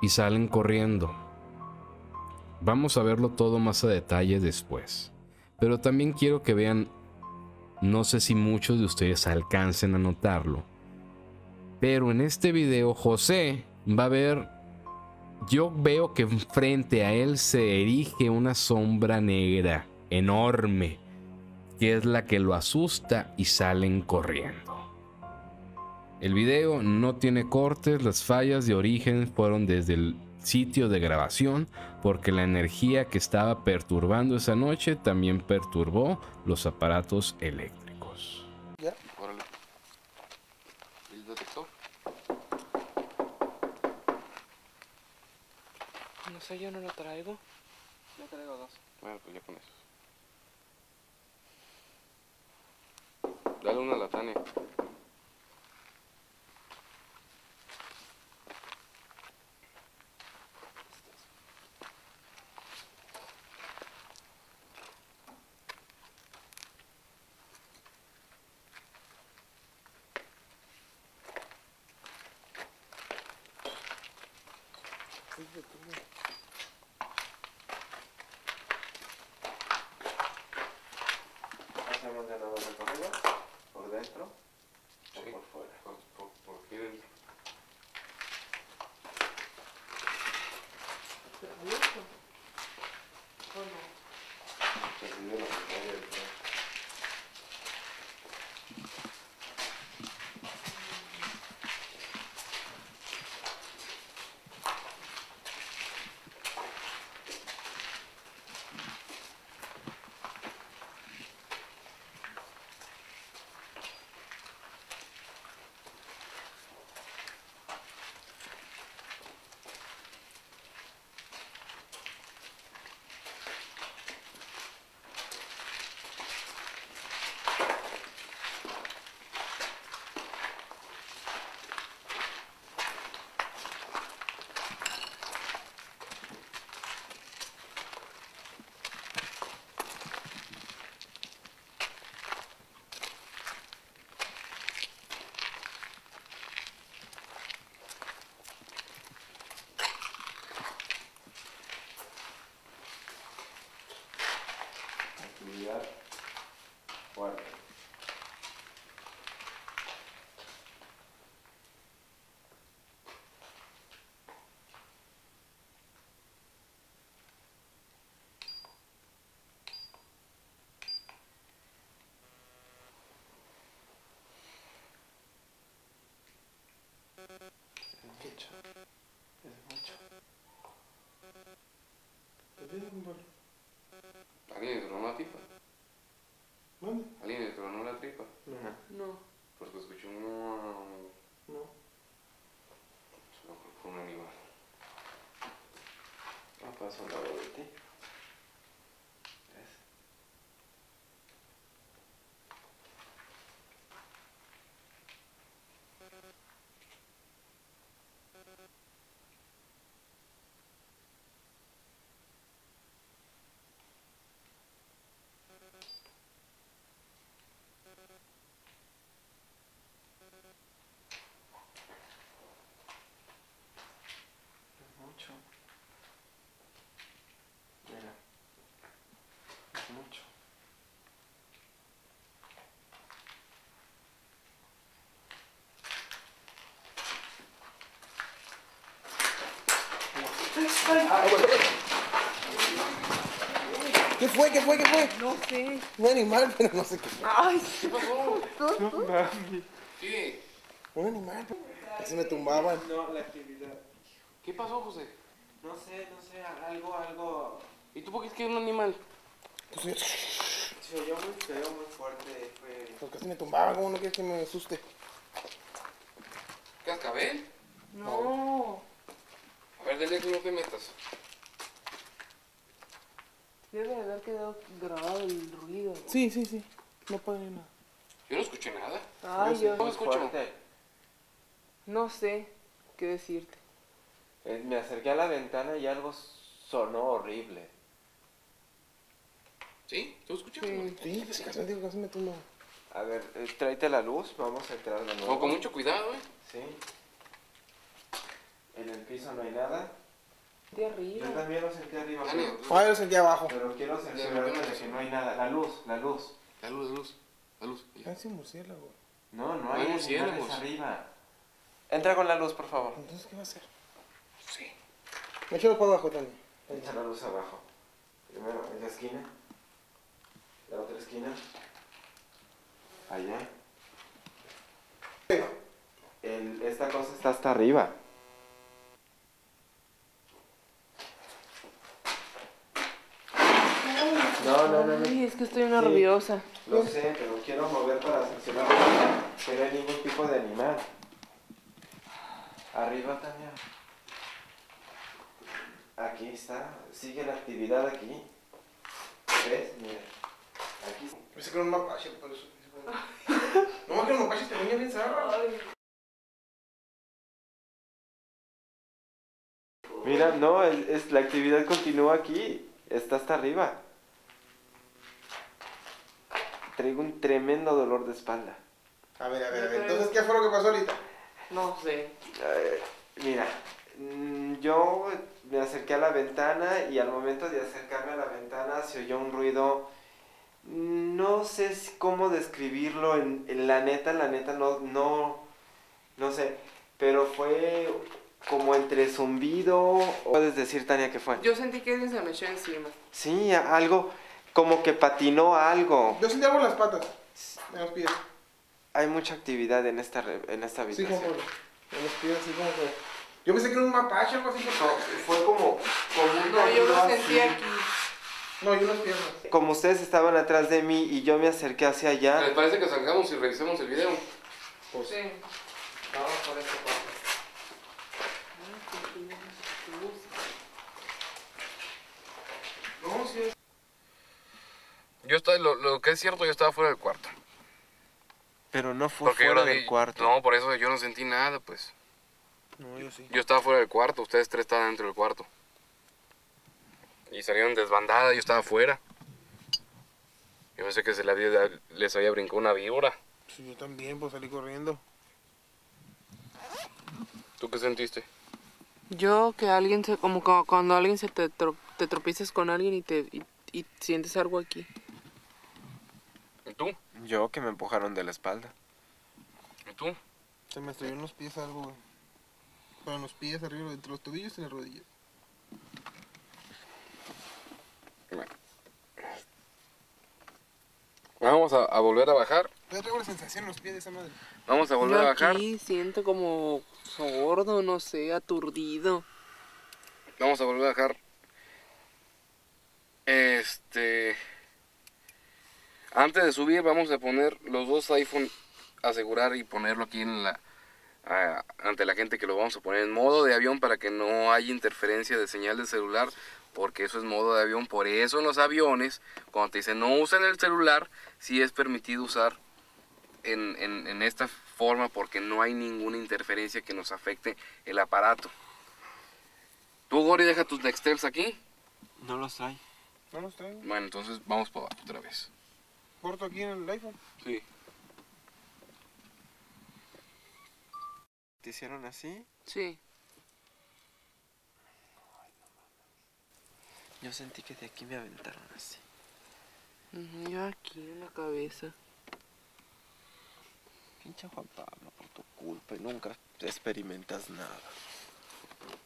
y salen corriendo. Vamos a verlo todo más a detalle después. Pero también quiero que vean, no sé si muchos de ustedes alcancen a notarlo, pero en este video José va a ver yo veo que frente a él se erige una sombra negra enorme, que es la que lo asusta y salen corriendo. El video no tiene cortes, las fallas de origen fueron desde el sitio de grabación porque la energía que estaba perturbando esa noche también perturbó los aparatos eléctricos. ¿Ya? Órale. ¿El detector? No sé, yo no lo traigo. Yo traigo dos. Bueno, pues ya con eso. Dale una a la Tania. Mucho. Es mucho. ¿Alguien le tronó la tripa? ¿Dónde? ¿Alguien le tronó la tripa? No. No. Porque escuché un... No. No. Fue un animal. No paso al lado de ti. ¿Ves? Es mucho. Mira. Es mucho. ¿Qué fue? ¿Qué fue? ¿Qué fue? No sé. Un animal, pero no sé qué fue. Ay, ¿Qué? Un animal. Se me tumbaban. No, la actividad. ¿Qué pasó, José? No sé, no sé, algo, algo. ¿Y tú por qué es que es un animal? Pues, Se oyó muy feo, muy fuerte. Fue. pues casi me tumbaban. ¿Cómo no quieres que me asuste? ¿Cascabel? no. A ver, dele no te metas. Debe de haber quedado grabado el ruido. Sí, sí, sí. No puede nada. Yo no escuché nada. Ay, yo ¿Cómo Muy escucho? fuerte. no sé qué decirte. Eh, Me acerqué a la ventana y algo sonó horrible. ¿Sí? ¿Tú escuchas? Sí. Sí, pues casi digo, casi me tumbaban. A ver, eh, tráete la luz, vamos a entrar de nuevo. No, con mucho cuidado, ¿eh? Sí. En el piso no hay nada. De Yo arriba. también lo sentí arriba, pero, Ah, yo lo sentí abajo. pero quiero cerciorarme de que no hay nada. La luz, la luz. La luz, la luz. La luz. Casi murciélago. No, no No hay hay murciélagos. arriba. Entra con la luz, por favor. Entonces, ¿qué va a hacer? Sí. Me echo para abajo, Tani. Echa la luz abajo. Primero en la esquina. La otra esquina. Allá. El- esta cosa está hasta arriba. No, no, no, no. Ay, es que estoy nerviosa. Lo sé, pero quiero mover para sancionar que no hay ningún tipo de animal. Arriba, Tania. Aquí está. Sigue la actividad aquí. ¿Ves? Mira. Aquí. Pensé que era un mapache, por eso. No, más que los mapaches te venían bien zarra. Mira, no, es, es- la actividad continúa aquí. Está hasta arriba. Traigo un tremendo dolor de espalda. A ver, a ver, a ver. Entonces, ¿qué fue lo que pasó ahorita? No sé. Mira, mm, yo me acerqué a la ventana y al momento de acercarme a la ventana se oyó un ruido. No sé cómo describirlo, en, en la neta, la neta no, no, no sé, pero fue como entre zumbido, o puedes decir Tania que fue. Yo sentí que alguien se me echó encima. Sí, algo, como que patinó algo. Yo sentí algo en las patas. En los pies. Hay mucha actividad en esta, re- en esta Sí, habitación. como en los pies, así como que. Yo pensé que era un mapache o algo así. No, fue como, como un No, yo lo sentí aquí. No, yo unas piernas. Como ustedes estaban atrás de mí y yo me acerqué hacia allá. ¿Les parece que salgamos y revisemos el video? Sí. Vamos por esta parte. No, sí es. Yo estaba, lo, lo que es cierto, yo estaba fuera del cuarto. Pero no fue Porque fuera del cuarto. No, por eso yo no sentí nada, pues. No, yo sí. Yo estaba fuera del cuarto, ustedes tres estaban dentro del cuarto. Y salieron desbandada, yo estaba afuera. Yo pensé que se había- les había brincado una víbora. Sí, yo también, pues salí corriendo. ¿Tú qué sentiste? Yo que alguien se, como cu- cuando alguien se te, tro- te tropiezas con alguien y te y, y sientes algo aquí. ¿Y tú? Yo que me empujaron de la espalda. ¿Y tú? Se me estrelló en los pies algo, güey. En los pies, arriba, entre los tobillos y las rodillas. Bueno. Vamos a, a volver a bajar. Yo tengo una sensación en los pies de esa madre. Vamos a volver Yo a bajar. aquí siento como sordo, no sé, aturdido. Vamos a volver a bajar. Este. Antes de subir, vamos a poner los dos iPhone, asegurar y ponerlo aquí en la. a- ante la gente que lo vamos a poner en modo de avión para que no haya interferencia de señal de celular, porque eso es modo de avión. Por eso en los aviones, cuando te dicen no usen el celular, sí es permitido usar en, en, en esta forma porque no hay ninguna interferencia que nos afecte el aparato. Tú, Gori, deja tus Nextels aquí. No los hay. No los traigo. Bueno, entonces vamos para abajo otra vez. Corto aquí en el iPhone. Sí. ¿Te hicieron así? Sí. Yo sentí que de aquí me aventaron así. Yo aquí en la cabeza. Pinche Juan Pablo, por tu culpa y nunca experimentas nada.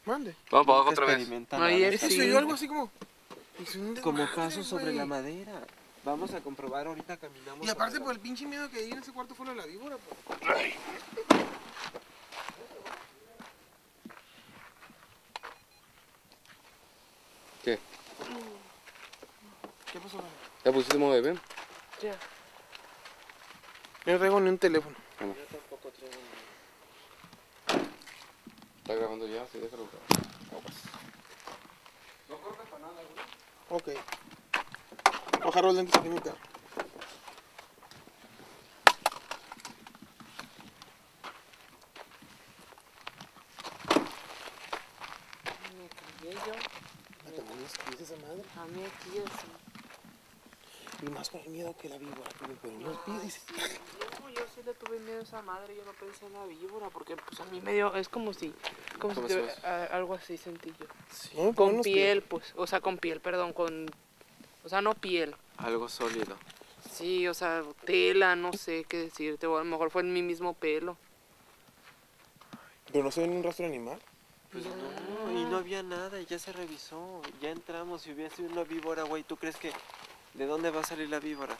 Mande. Vamos para abajo otra vez. Ayer sí. Algo así como. Como paso sobre la madera. Vamos a comprobar ahorita caminamos. Y aparte por el pinche miedo que hay en ese cuarto fue lo de la víbora, pues. ¿Qué? ¿Qué pasó? güey? ¿Ya pusiste modo de avión? Ya. Yo no traigo ni un teléfono. Está grabando ya, sí, déjalo grabar. Aguas. Ok. Bajar los lentes aquí en mi carro. Me cagué yo. Esa madre. A mí aquí así. Y más con el miedo que la víbora, pero, en los pies dice. No, yo sí le tuve miedo a esa madre, yo no pensé en la víbora, porque pues a mí me dio, es como si, como si ¿Cómo te- a- algo así sentí yo. Sí, Con piel, pues, o sea, con piel, perdón, con, o sea, no piel. Algo sólido. Sí, o sea, tela, no sé qué decirte, o a lo mejor fue en mi mismo pelo. Pero no se ve ni un rastro animal. Pues no, y no había nada, y ya se revisó. Ya entramos, si hubiese una víbora, güey, ¿tú crees que de dónde va a salir la víbora?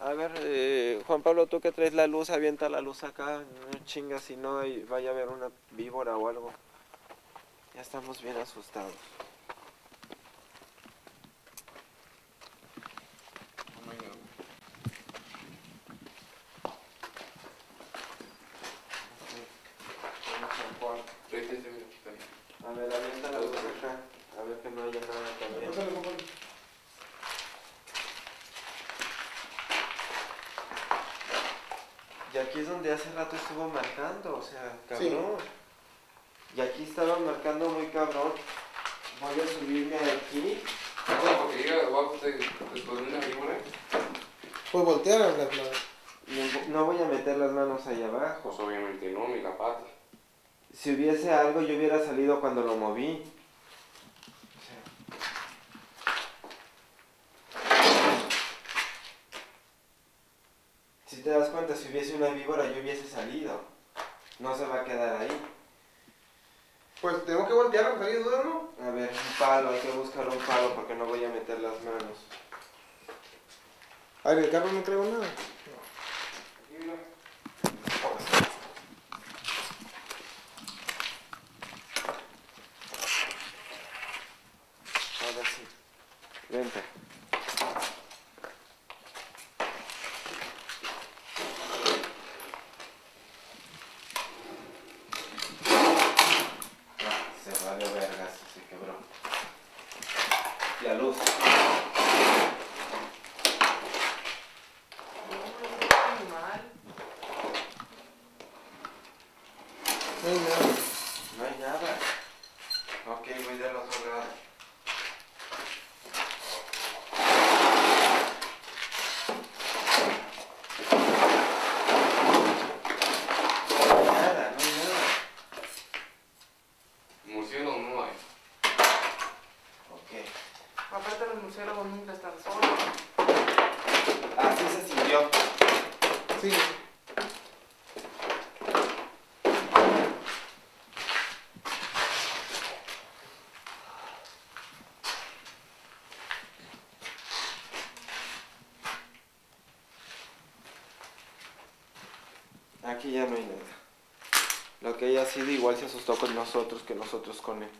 A ver, eh, Juan Pablo, tú que traes la luz, avienta la luz acá, no chingas si no vaya a haber una víbora o algo. Ya estamos bien asustados. A ver, avienta la luz acá, a ver que no haya nada también. Y aquí es donde hace rato estuvo marcando, o sea, cabrón. Y aquí estaba marcando muy cabrón. Voy a subirme aquí. porque llega abajo después de una víbora. No, no voy a meter las manos ahí abajo. Pues obviamente no, ni la pata. Si hubiese algo, yo hubiera salido cuando lo moví. Si te das cuenta, si hubiese una víbora, yo hubiese salido. No se va a quedar ahí. Pues tengo que voltear para salir de duda, ¿no? A ver, un palo, hay que buscar un palo porque no voy a meter las manos. A ver, el carro no traigo nada. Ahora sí. Vente. Se valió vergas, se quebró. La luz. No hay nada. No hay nada. Ok, voy del otro lado. No hay nada, no hay nada. Murciélagos no hay. Ok. Aparte los murciélagos nunca están solos. Así se sintió. Sí. Aquí ya no hay nada. Lo que haya sido igual se asustó con nosotros que nosotros con él.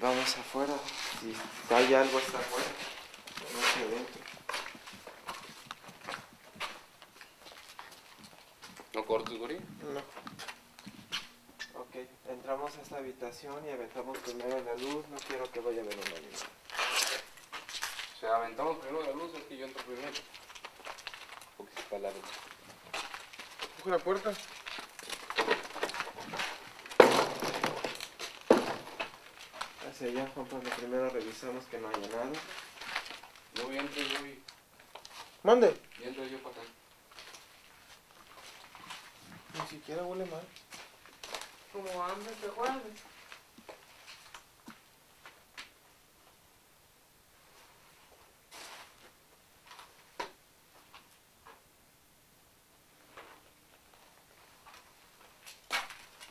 Vamos afuera. Si hay algo está afuera. No hacia adentro. ¿No cortes, Gori? No. Ok, entramos a esta habitación y aventamos primero la luz. No quiero que vaya a ver un animal. O sea, aventamos primero la luz, es que yo entro primero. Porque se está largo. Coge la puerta. Hacia allá, Juan Pablo, primero revisamos que no haya nada. Yo entro, yo vi. Mande. Y entro yo para acá. Ni siquiera huele mal. Como antes de jueves.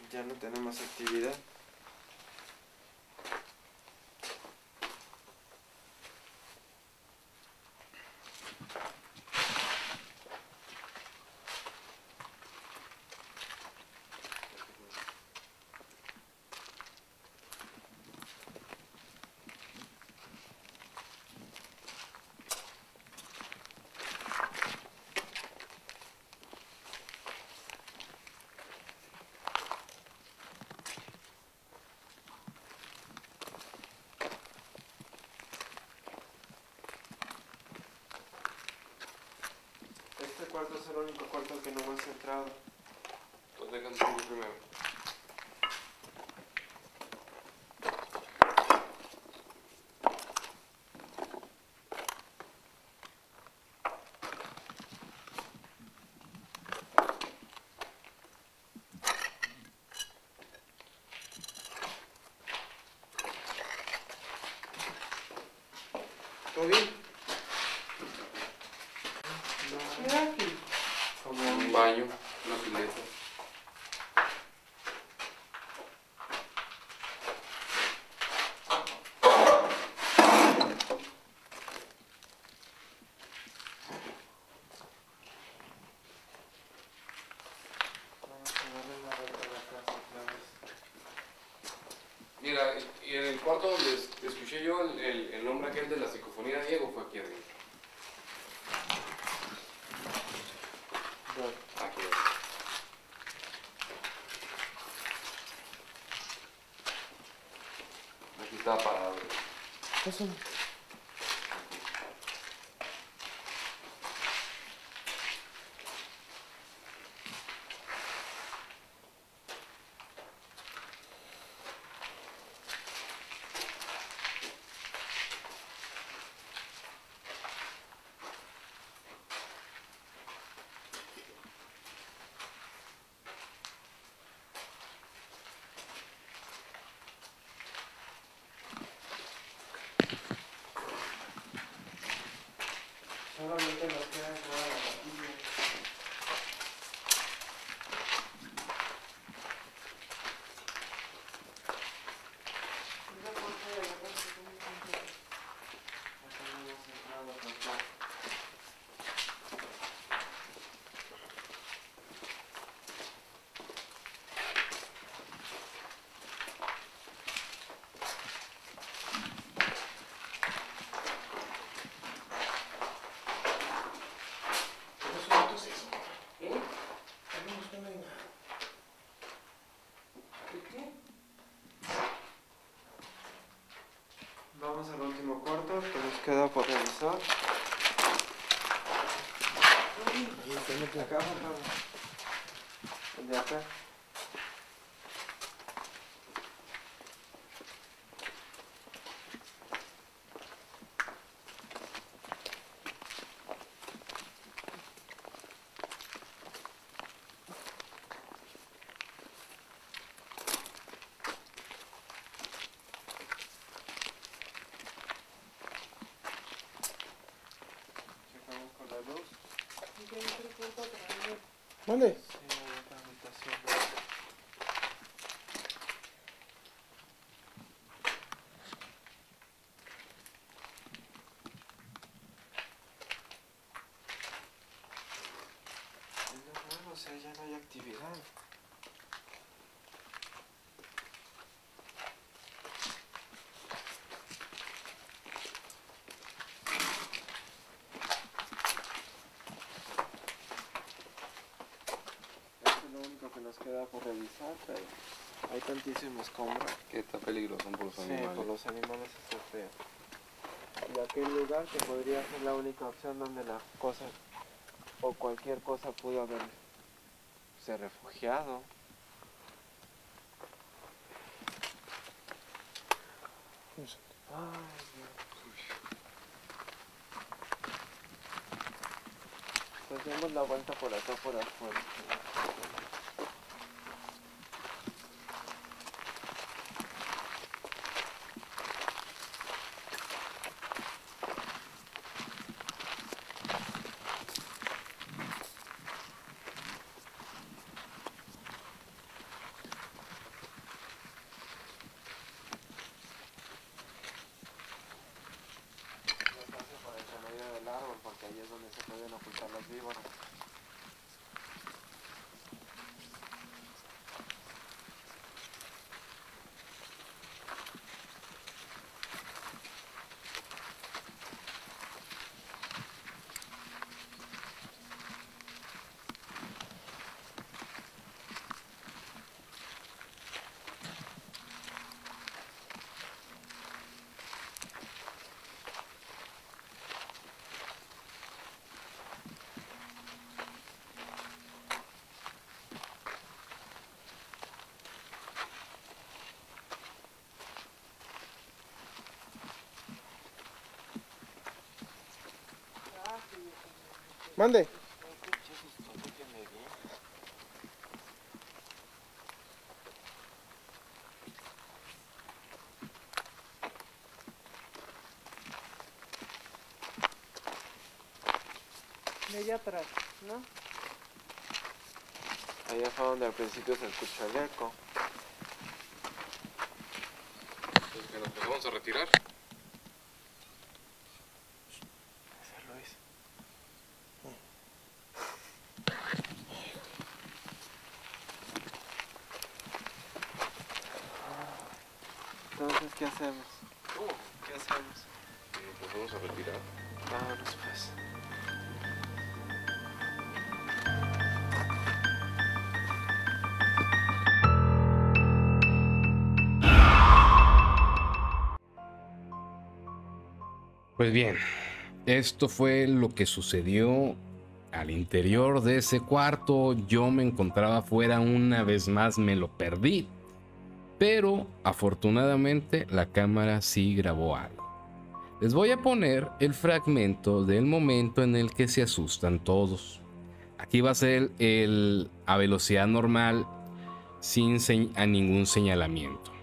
Ya no tenemos actividad. Este cuarto es el único cuarto al que no hemos entrado. Pues déjame primero. ¿Todo bien? Mira aquí. Como Un baño, una pileta. Vamos a darle la vuelta a la casa otra vez. Mira, y en el cuarto donde es- yo el, el, el nombre aquel de la psicofonía Diego fue aquí adentro. Aquí adentro. Aquí estaba parado. Eso. Solamente nos queda entrar a la capilla. Esa puerta de la casa que tiene que entrar. Acá no hemos entrado tampoco. Eso no es eso. ¿Eh? No nos suena de nada. ¿Y qué? Vamos al último cuarto que nos queda por revisar. Acá, Pablo. El de acá. Checamos con la luz. ¿Y qué dice el cuerpo atrás? Mande. Sí, hay otra habitación. Queda por revisar, pero hay tantísimo escombro. Que está peligroso por los Sí, animales. por los animales está feo. Y aquel lugar que podría ser la única opción donde la cosa o cualquier cosa pudo haberse refugiado. Ay, Dios. Pues demos la vuelta por acá, por afuera. No pase por entre medio del árbol porque ahí es donde se pueden ocultar las víboras. Mande. De allá atrás, ¿no? Allá fue donde al principio se escuchó el eco. Entonces, que nos vamos a retirar. Pues bien, esto fue lo que sucedió al interior de ese cuarto. Yo me encontraba afuera una vez más, me lo perdí. Pero afortunadamente la cámara sí grabó algo. Les voy a poner el fragmento del momento en el que se asustan todos. Aquí va a ser el a velocidad normal sin a ningún señalamiento.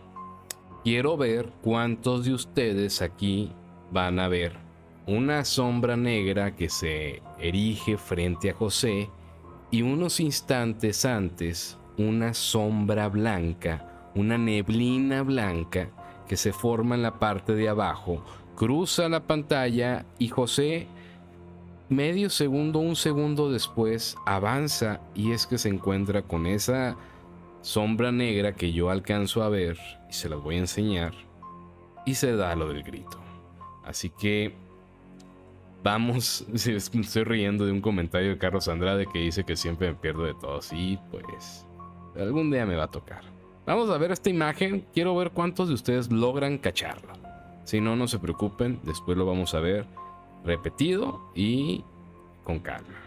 Quiero ver cuántos de ustedes aquí van a ver una sombra negra que se erige frente a José y unos instantes antes una sombra blanca, una neblina blanca que se forma en la parte de abajo, cruza la pantalla y José medio segundo, un segundo después avanza y es que se encuentra con esa sombra negra que yo alcanzo a ver y se las voy a enseñar y se da lo del grito. Así que vamos, estoy riendo de un comentario de Carlos Andrade que dice que siempre me pierdo de todo. Sí, pues algún día me va a tocar. Vamos a ver esta imagen. Quiero ver cuántos de ustedes logran cacharlo. Si no, no se preocupen. Después lo vamos a ver repetido y con calma.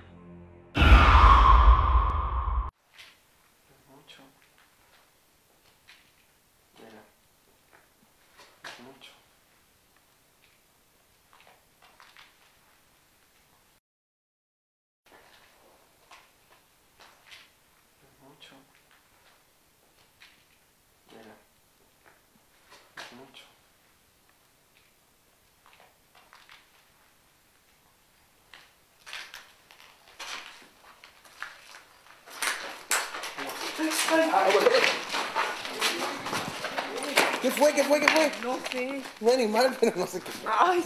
¿Qué fue? ¿Qué fue? ¿Qué fue? No sé. Un animal, pero no sé qué. Ay,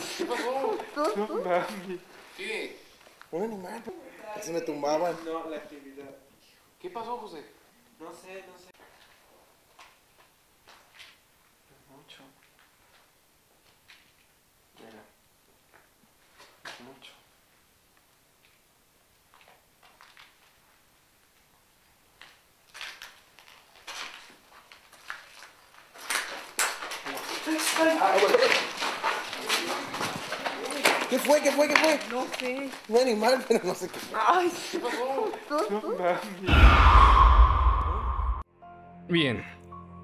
¿Qué? Un animal. Se me tumbaban. No, la actividad. ¿Qué pasó, José? No sé, no sé. Es mucho. Mira. Es mucho. ¿Qué fue? ¿Qué fue? ¿Qué sé. Un animal, pero no sé qué. Ay, Bien,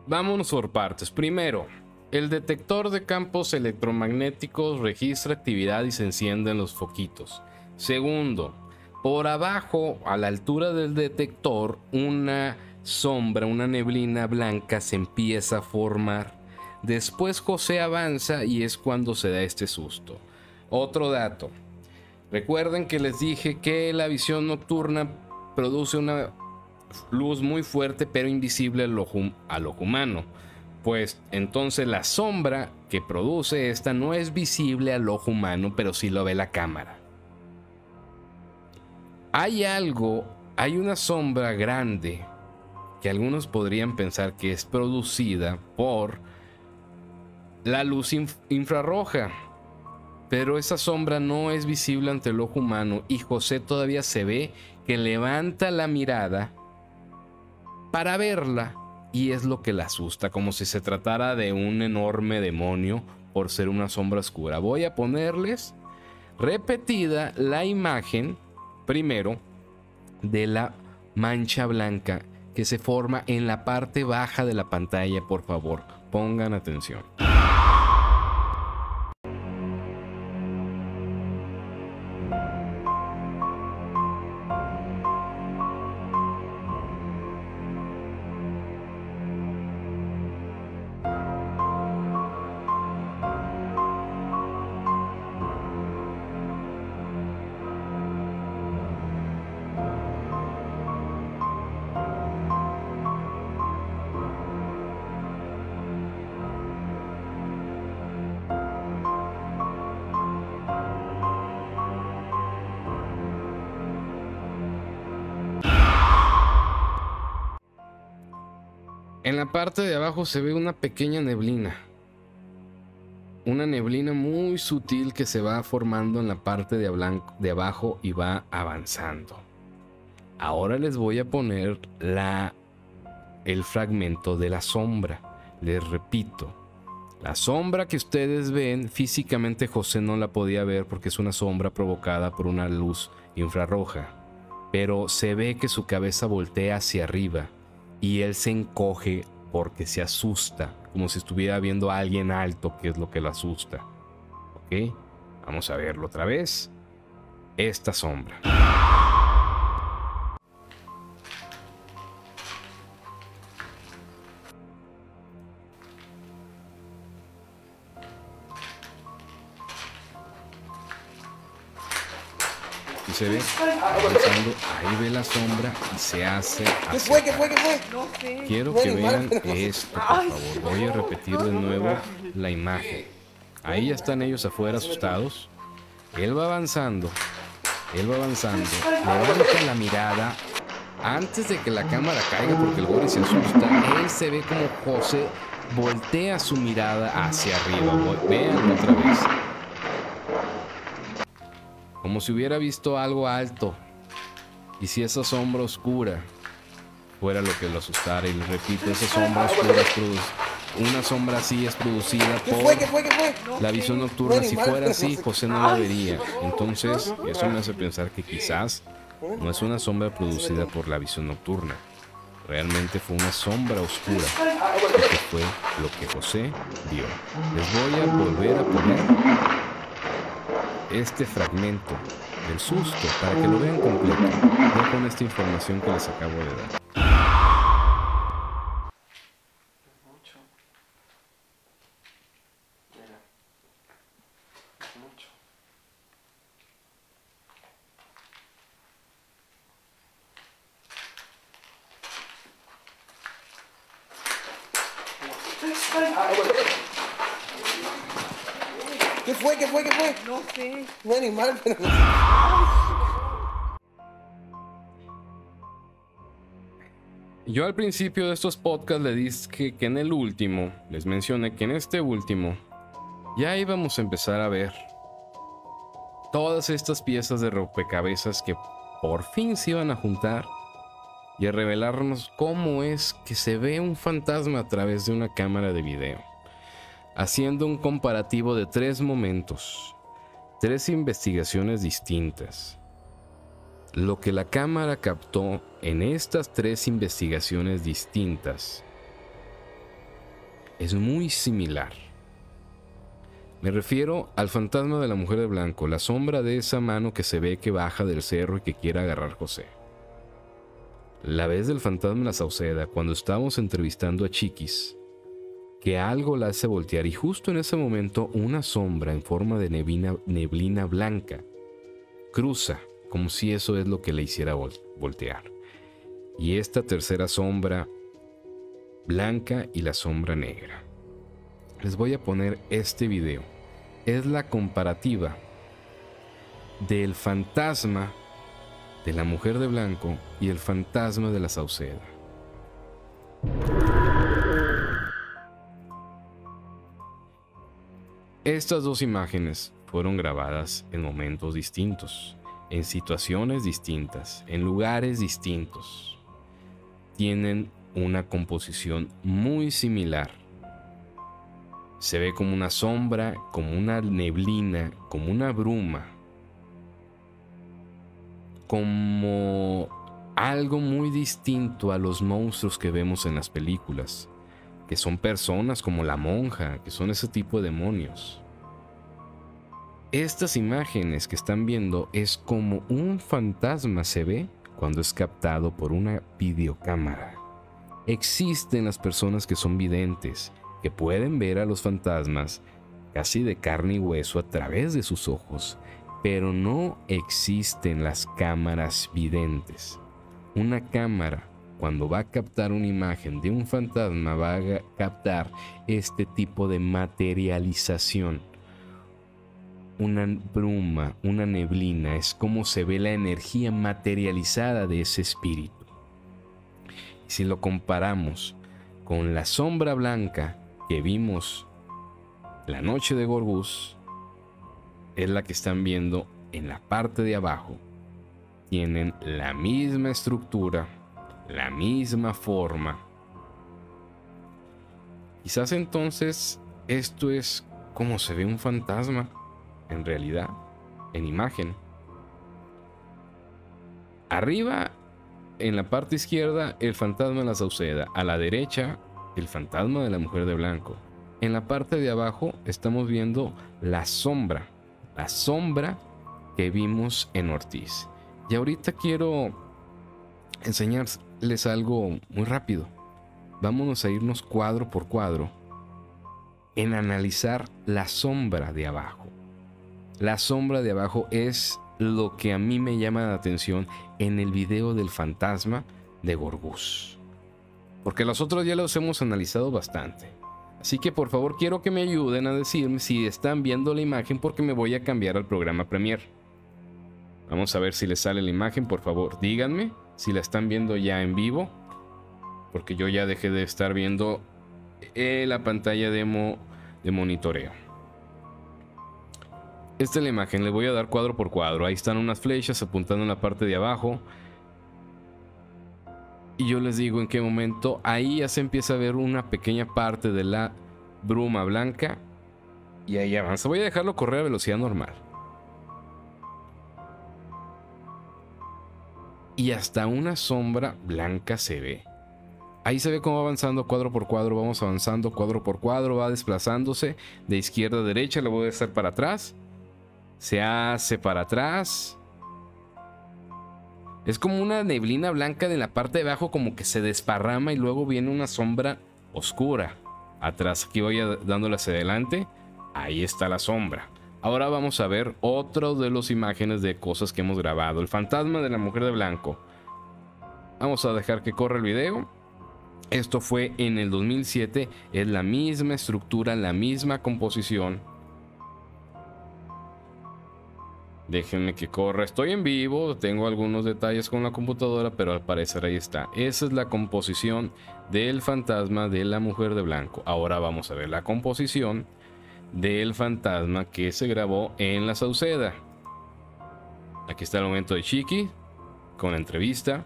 vámonos por partes. Primero, el detector de campos electromagnéticos registra actividad y se encienden los foquitos. Segundo, por abajo, a la altura del detector, una sombra, una neblina blanca se empieza a formar. Después José avanza y es cuando se da este susto. Otro dato. Recuerden que les dije que la visión nocturna produce una luz muy fuerte pero invisible al ojo, humano. Pues entonces la sombra que produce esta no es visible al ojo humano, pero sí lo ve la cámara. Hay algo, hay una sombra grande que algunos podrían pensar que es producida por la luz inf- infrarroja. Pero esa sombra no es visible ante el ojo humano y José todavía se ve que levanta la mirada para verla y es lo que la asusta, como si se tratara de un enorme demonio por ser una sombra oscura. Voy a ponerles repetida la imagen primero de la mancha blanca que se forma en la parte baja de la pantalla, por favor, pongan atención. Parte de abajo se ve una pequeña neblina. Una neblina muy sutil que se va formando en la parte de, de abajo y va avanzando. Ahora les voy a poner la, el fragmento de la sombra. Les repito, la sombra que ustedes ven, físicamente José no la podía ver porque es una sombra provocada por una luz infrarroja. Pero se ve que su cabeza voltea hacia arriba y él se encoge porque se asusta, como si estuviera viendo a alguien alto, que es lo que lo asusta. ¿Ok? Vamos a verlo otra vez. Esta sombra. Se ve avanzando, ahí ve la sombra y se hace ¿Qué hacia fue? ¿Qué fue? ¿Qué fue? no sé. Quiero que vean esto, por favor. Voy a repetir de nuevo la imagen. Ahí ya están ellos afuera asustados. Él va avanzando. Él va avanzando. Levanta la mirada. Antes de que la cámara caiga porque el Boris se asusta, él se ve como José voltea su mirada hacia arriba. Vean otra vez. Como si hubiera visto algo alto. Y si esa sombra oscura fuera lo que lo asustara. Y les repito, esa sombra oscura es una sombra así es producida ¿Qué por fue? ¿Qué fue? ¿Qué fue? la visión nocturna. Si fuera así. José no la vería. Entonces, eso me hace pensar que quizás no es una sombra producida por la visión nocturna. Realmente fue una sombra oscura. Y que fue lo que José vio. Les voy a volver a poner este fragmento del susto para que lo vean completo. No con esta información que les acabo de dar. Mucho. Mira. Mucho. ¿Qué fue? ¿Qué fue? ¿Qué fue? No sé. Yo al principio de estos podcasts le dije que en el último, les mencioné que en este último, ya íbamos a empezar a ver todas estas piezas de rompecabezas que por fin se iban a juntar y a revelarnos cómo es que se ve un fantasma a través de una cámara de video. haciendo un comparativo de tres momentos, tres investigaciones distintas. Lo que la cámara captó en estas tres investigaciones distintas es muy similar. Me refiero al fantasma de la mujer de blanco, la sombra de esa mano que se ve que baja del cerro y que quiere agarrar José. La vez del fantasma en la Sauceda, cuando estábamos entrevistando a Chiquis, que algo la hace voltear y justo en ese momento una sombra en forma de neblina, neblina blanca cruza, como si eso es lo que le hiciera vol- voltear. Y esta tercera sombra blanca y la sombra negra. Les voy a poner este video. Es la comparativa del fantasma de la mujer de blanco y el fantasma de la Sauceda. Estas dos imágenes fueron grabadas en momentos distintos, en situaciones distintas, en lugares distintos. Tienen una composición muy similar. Se ve como una sombra, como una neblina, como una bruma, como algo muy distinto a los monstruos que vemos en las películas, que son personas como la monja, que son ese tipo de demonios. Estas imágenes que están viendo es como un fantasma se ve cuando es captado por una videocámara. Existen las personas que son videntes, que pueden ver a los fantasmas casi de carne y hueso a través de sus ojos, pero no existen las cámaras videntes. Una cámara, cuando va a captar una imagen de un fantasma, va a captar este tipo de materialización. Una bruma, una neblina, es como se ve la energía materializada de ese espíritu. Y si lo comparamos con la sombra blanca que vimos la noche de Gorbus, es la que están viendo en la parte de abajo. Tienen la misma estructura, la misma forma. Quizás entonces esto es como se ve un fantasma, en realidad, en imagen. Arriba, en la parte izquierda, el fantasma de la Sauceda. A la derecha, el fantasma de la mujer de blanco. En la parte de abajo estamos viendo la sombra, la sombra que vimos en Ortiz. Y ahorita quiero enseñarles algo muy rápido. Vámonos a irnos cuadro por cuadro en analizar la sombra de abajo. La sombra de abajo es lo que a mí me llama la atención en el video del fantasma de Gorgus. Porque los otros ya los hemos analizado bastante. Así que por favor quiero que me ayuden a decirme si están viendo la imagen porque me voy a cambiar al programa Premiere. Vamos a ver si les sale la imagen, por favor. Díganme si la están viendo ya en vivo. Porque yo ya dejé de estar viendo eh, la pantalla demo de monitoreo. Esta es la imagen, le voy a dar cuadro por cuadro. Ahí están unas flechas apuntando en la parte de abajo. Y yo les digo en qué momento. Ahí ya se empieza a ver una pequeña parte de la bruma blanca. Y ahí avanza. Voy a dejarlo correr a velocidad normal. Y hasta una sombra blanca se ve. Ahí se ve cómo va avanzando cuadro por cuadro. Vamos avanzando cuadro por cuadro. Va desplazándose de izquierda a derecha. Le voy a hacer para atrás. Se hace para atrás. Es como una neblina blanca de la parte de abajo como que se desparrama y luego viene una sombra oscura. Atrás aquí voy a- dándole hacia adelante. Ahí está la sombra. Ahora vamos a ver otro de las imágenes de cosas que hemos grabado. El fantasma de la mujer de blanco. Vamos a dejar que corra el video. Esto fue en el 2007. Es la misma estructura, la misma composición. Déjenme que corra. Estoy en vivo. Tengo algunos detalles con la computadora, pero al parecer ahí está. Esa es la composición del fantasma de la mujer de blanco. Ahora vamos a ver la composición del fantasma que se grabó en la Sauceda. Aquí está el momento de Chiqui con la entrevista.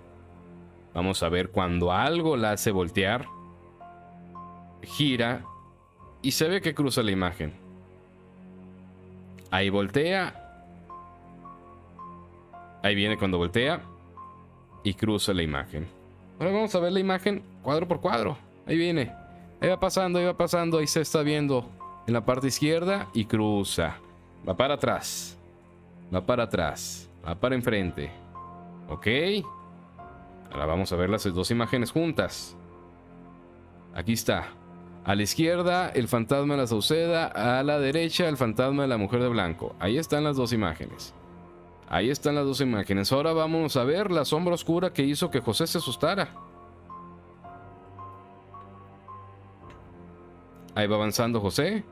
Vamos a ver cuando algo la hace voltear. Gira y se ve que cruza la imagen. Ahí voltea. Ahí viene cuando voltea y cruza la imagen. Ahora vamos a ver la imagen cuadro por cuadro. Ahí viene. Ahí va pasando, ahí va pasando, ahí se está viendo en la parte izquierda y cruza. Va para atrás. Va para atrás. Va para enfrente. ¿Ok? Ahora vamos a ver las dos imágenes juntas. Aquí está. A la izquierda el fantasma de la Sauceda, a la derecha el fantasma de la mujer de blanco. Ahí están las dos imágenes. Ahí están las dos imágenes. Ahora vamos a ver la sombra oscura que hizo que José se asustara. Ahí va avanzando José.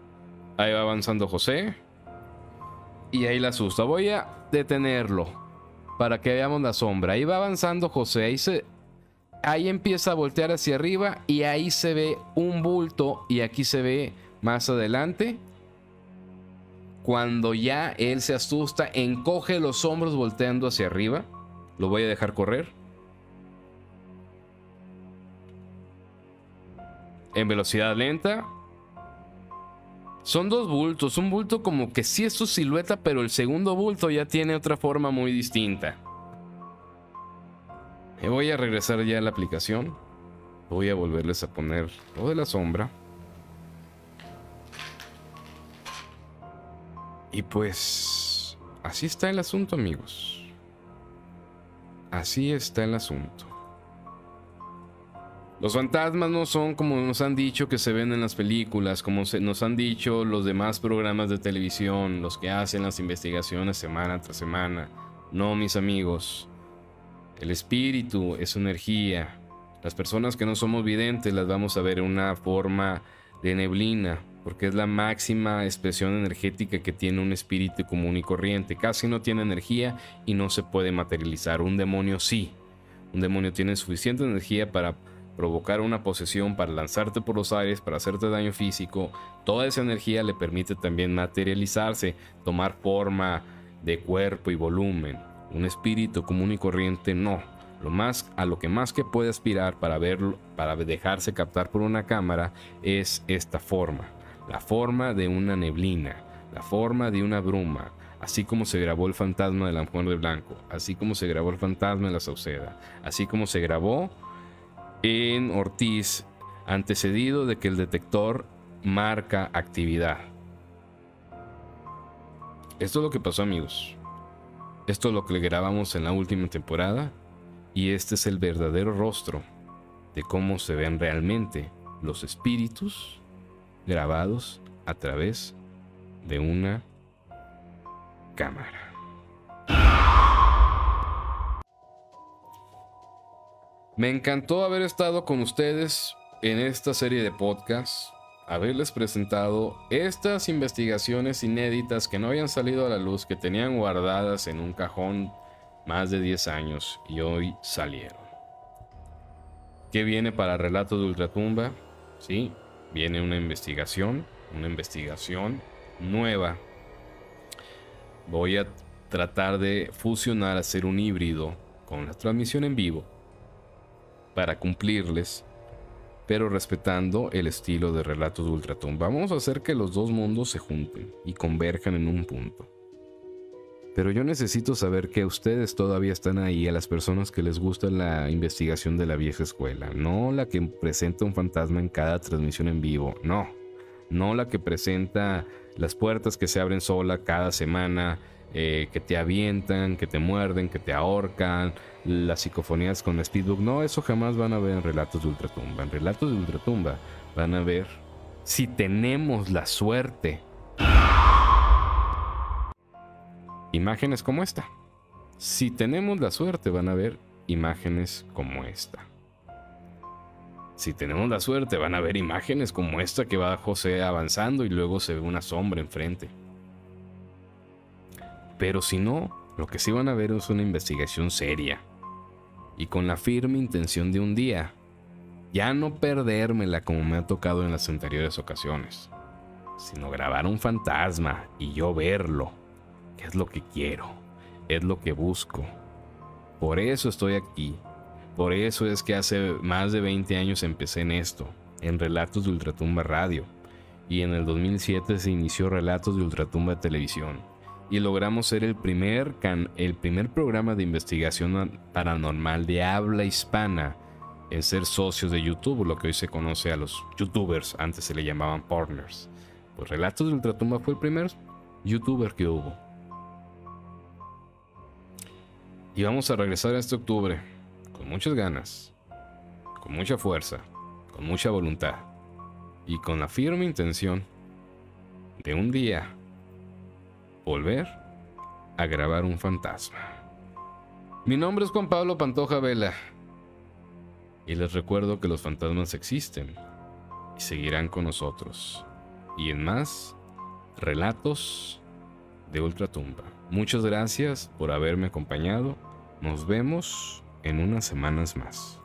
Ahí va avanzando José. Y ahí la asusta. Voy a detenerlo para que veamos la sombra. Ahí va avanzando José. Ahí se, ahí empieza a voltear hacia arriba y ahí se ve un bulto y aquí se ve más adelante cuando ya él se asusta, encoge los hombros volteando hacia arriba. Lo voy a dejar correr. En velocidad lenta. Son dos bultos. Un bulto como que sí es su silueta, pero el segundo bulto ya tiene otra forma muy distinta. Me voy a regresar ya a la aplicación. Voy a volverles a poner lo de la sombra. Y pues así está el asunto, amigos. Así está el asunto. Los fantasmas no son como nos han dicho que se ven en las películas, como se, nos han dicho los demás programas de televisión, los que hacen las investigaciones semana tras semana. No, mis amigos. El espíritu es energía. Las personas que no somos videntes las vamos a ver en una forma de neblina, porque es la máxima expresión energética que tiene un espíritu común y corriente. Casi no tiene energía y no se puede materializar. Un demonio sí. Un demonio tiene suficiente energía para provocar una posesión, para lanzarte por los aires, para hacerte daño físico. Toda esa energía le permite también materializarse, tomar forma de cuerpo y volumen. Un espíritu común y corriente no. Lo más a lo que más que puede aspirar para verlo, para dejarse captar por una cámara es esta forma la forma de una neblina, la forma de una bruma, así como se grabó el fantasma de la mujer de blanco, así como se grabó el fantasma de la Sauceda, así como se grabó en Ortiz, antecedido de que el detector marca actividad. Esto es lo que pasó amigos. Esto es lo que le grabamos en la última temporada y este es el verdadero rostro de cómo se ven realmente los espíritus grabados a través de una cámara. Me encantó haber estado con ustedes en esta serie de podcasts, haberles presentado estas investigaciones inéditas que no habían salido a la luz, que tenían guardadas en un cajón más de 10 años y hoy salieron. ¿Qué viene para Relato de Ultratumba? Sí, Viene una investigación, una investigación nueva. Voy a tratar de fusionar, hacer un híbrido con la transmisión en vivo para cumplirles, pero respetando el estilo de relatos de Ultratumba. Vamos a hacer que los dos mundos se junten y converjan en un punto. Pero yo necesito saber que ustedes todavía están ahí, a las personas que les gusta la investigación de la vieja escuela, no la que presenta un fantasma en cada transmisión en vivo, no, no la que presenta las puertas que se abren sola cada semana, eh, que te avientan, que te muerden, que te ahorcan, las psicofonías con Speedbook, no, eso jamás van a ver en relatos de Ultratumba, en relatos de Ultratumba van a ver si tenemos la suerte imágenes como esta. Si tenemos la suerte van a ver imágenes como esta. Si tenemos la suerte van a ver imágenes como esta que va José avanzando y luego se ve una sombra enfrente. Pero si no, lo que sí van a ver es una investigación seria y con la firme intención de un día ya no perdérmela como me ha tocado en las anteriores ocasiones, sino grabar un fantasma y yo verlo es lo que quiero, es lo que busco. Por eso estoy aquí. Por eso es que hace más de 20 años empecé en esto, en Relatos de Ultratumba Radio. y en el 2007 se inició Relatos de Ultratumba Televisión y logramos ser el primer, el primer programa de investigación paranormal de habla hispana en ser socios de YouTube, lo que hoy se conoce a los youtubers, antes se le llamaban partners. Pues Relatos de Ultratumba fue el primer youtuber que hubo. Y vamos a regresar a este octubre con muchas ganas, con mucha fuerza, con mucha voluntad y con la firme intención de un día volver a grabar un fantasma. Mi nombre es Juan Pablo Pantoja Vela y les recuerdo que los fantasmas existen y seguirán con nosotros. Y en más, relatos de Ultratumba. Muchas gracias por haberme acompañado. Nos vemos en unas semanas más.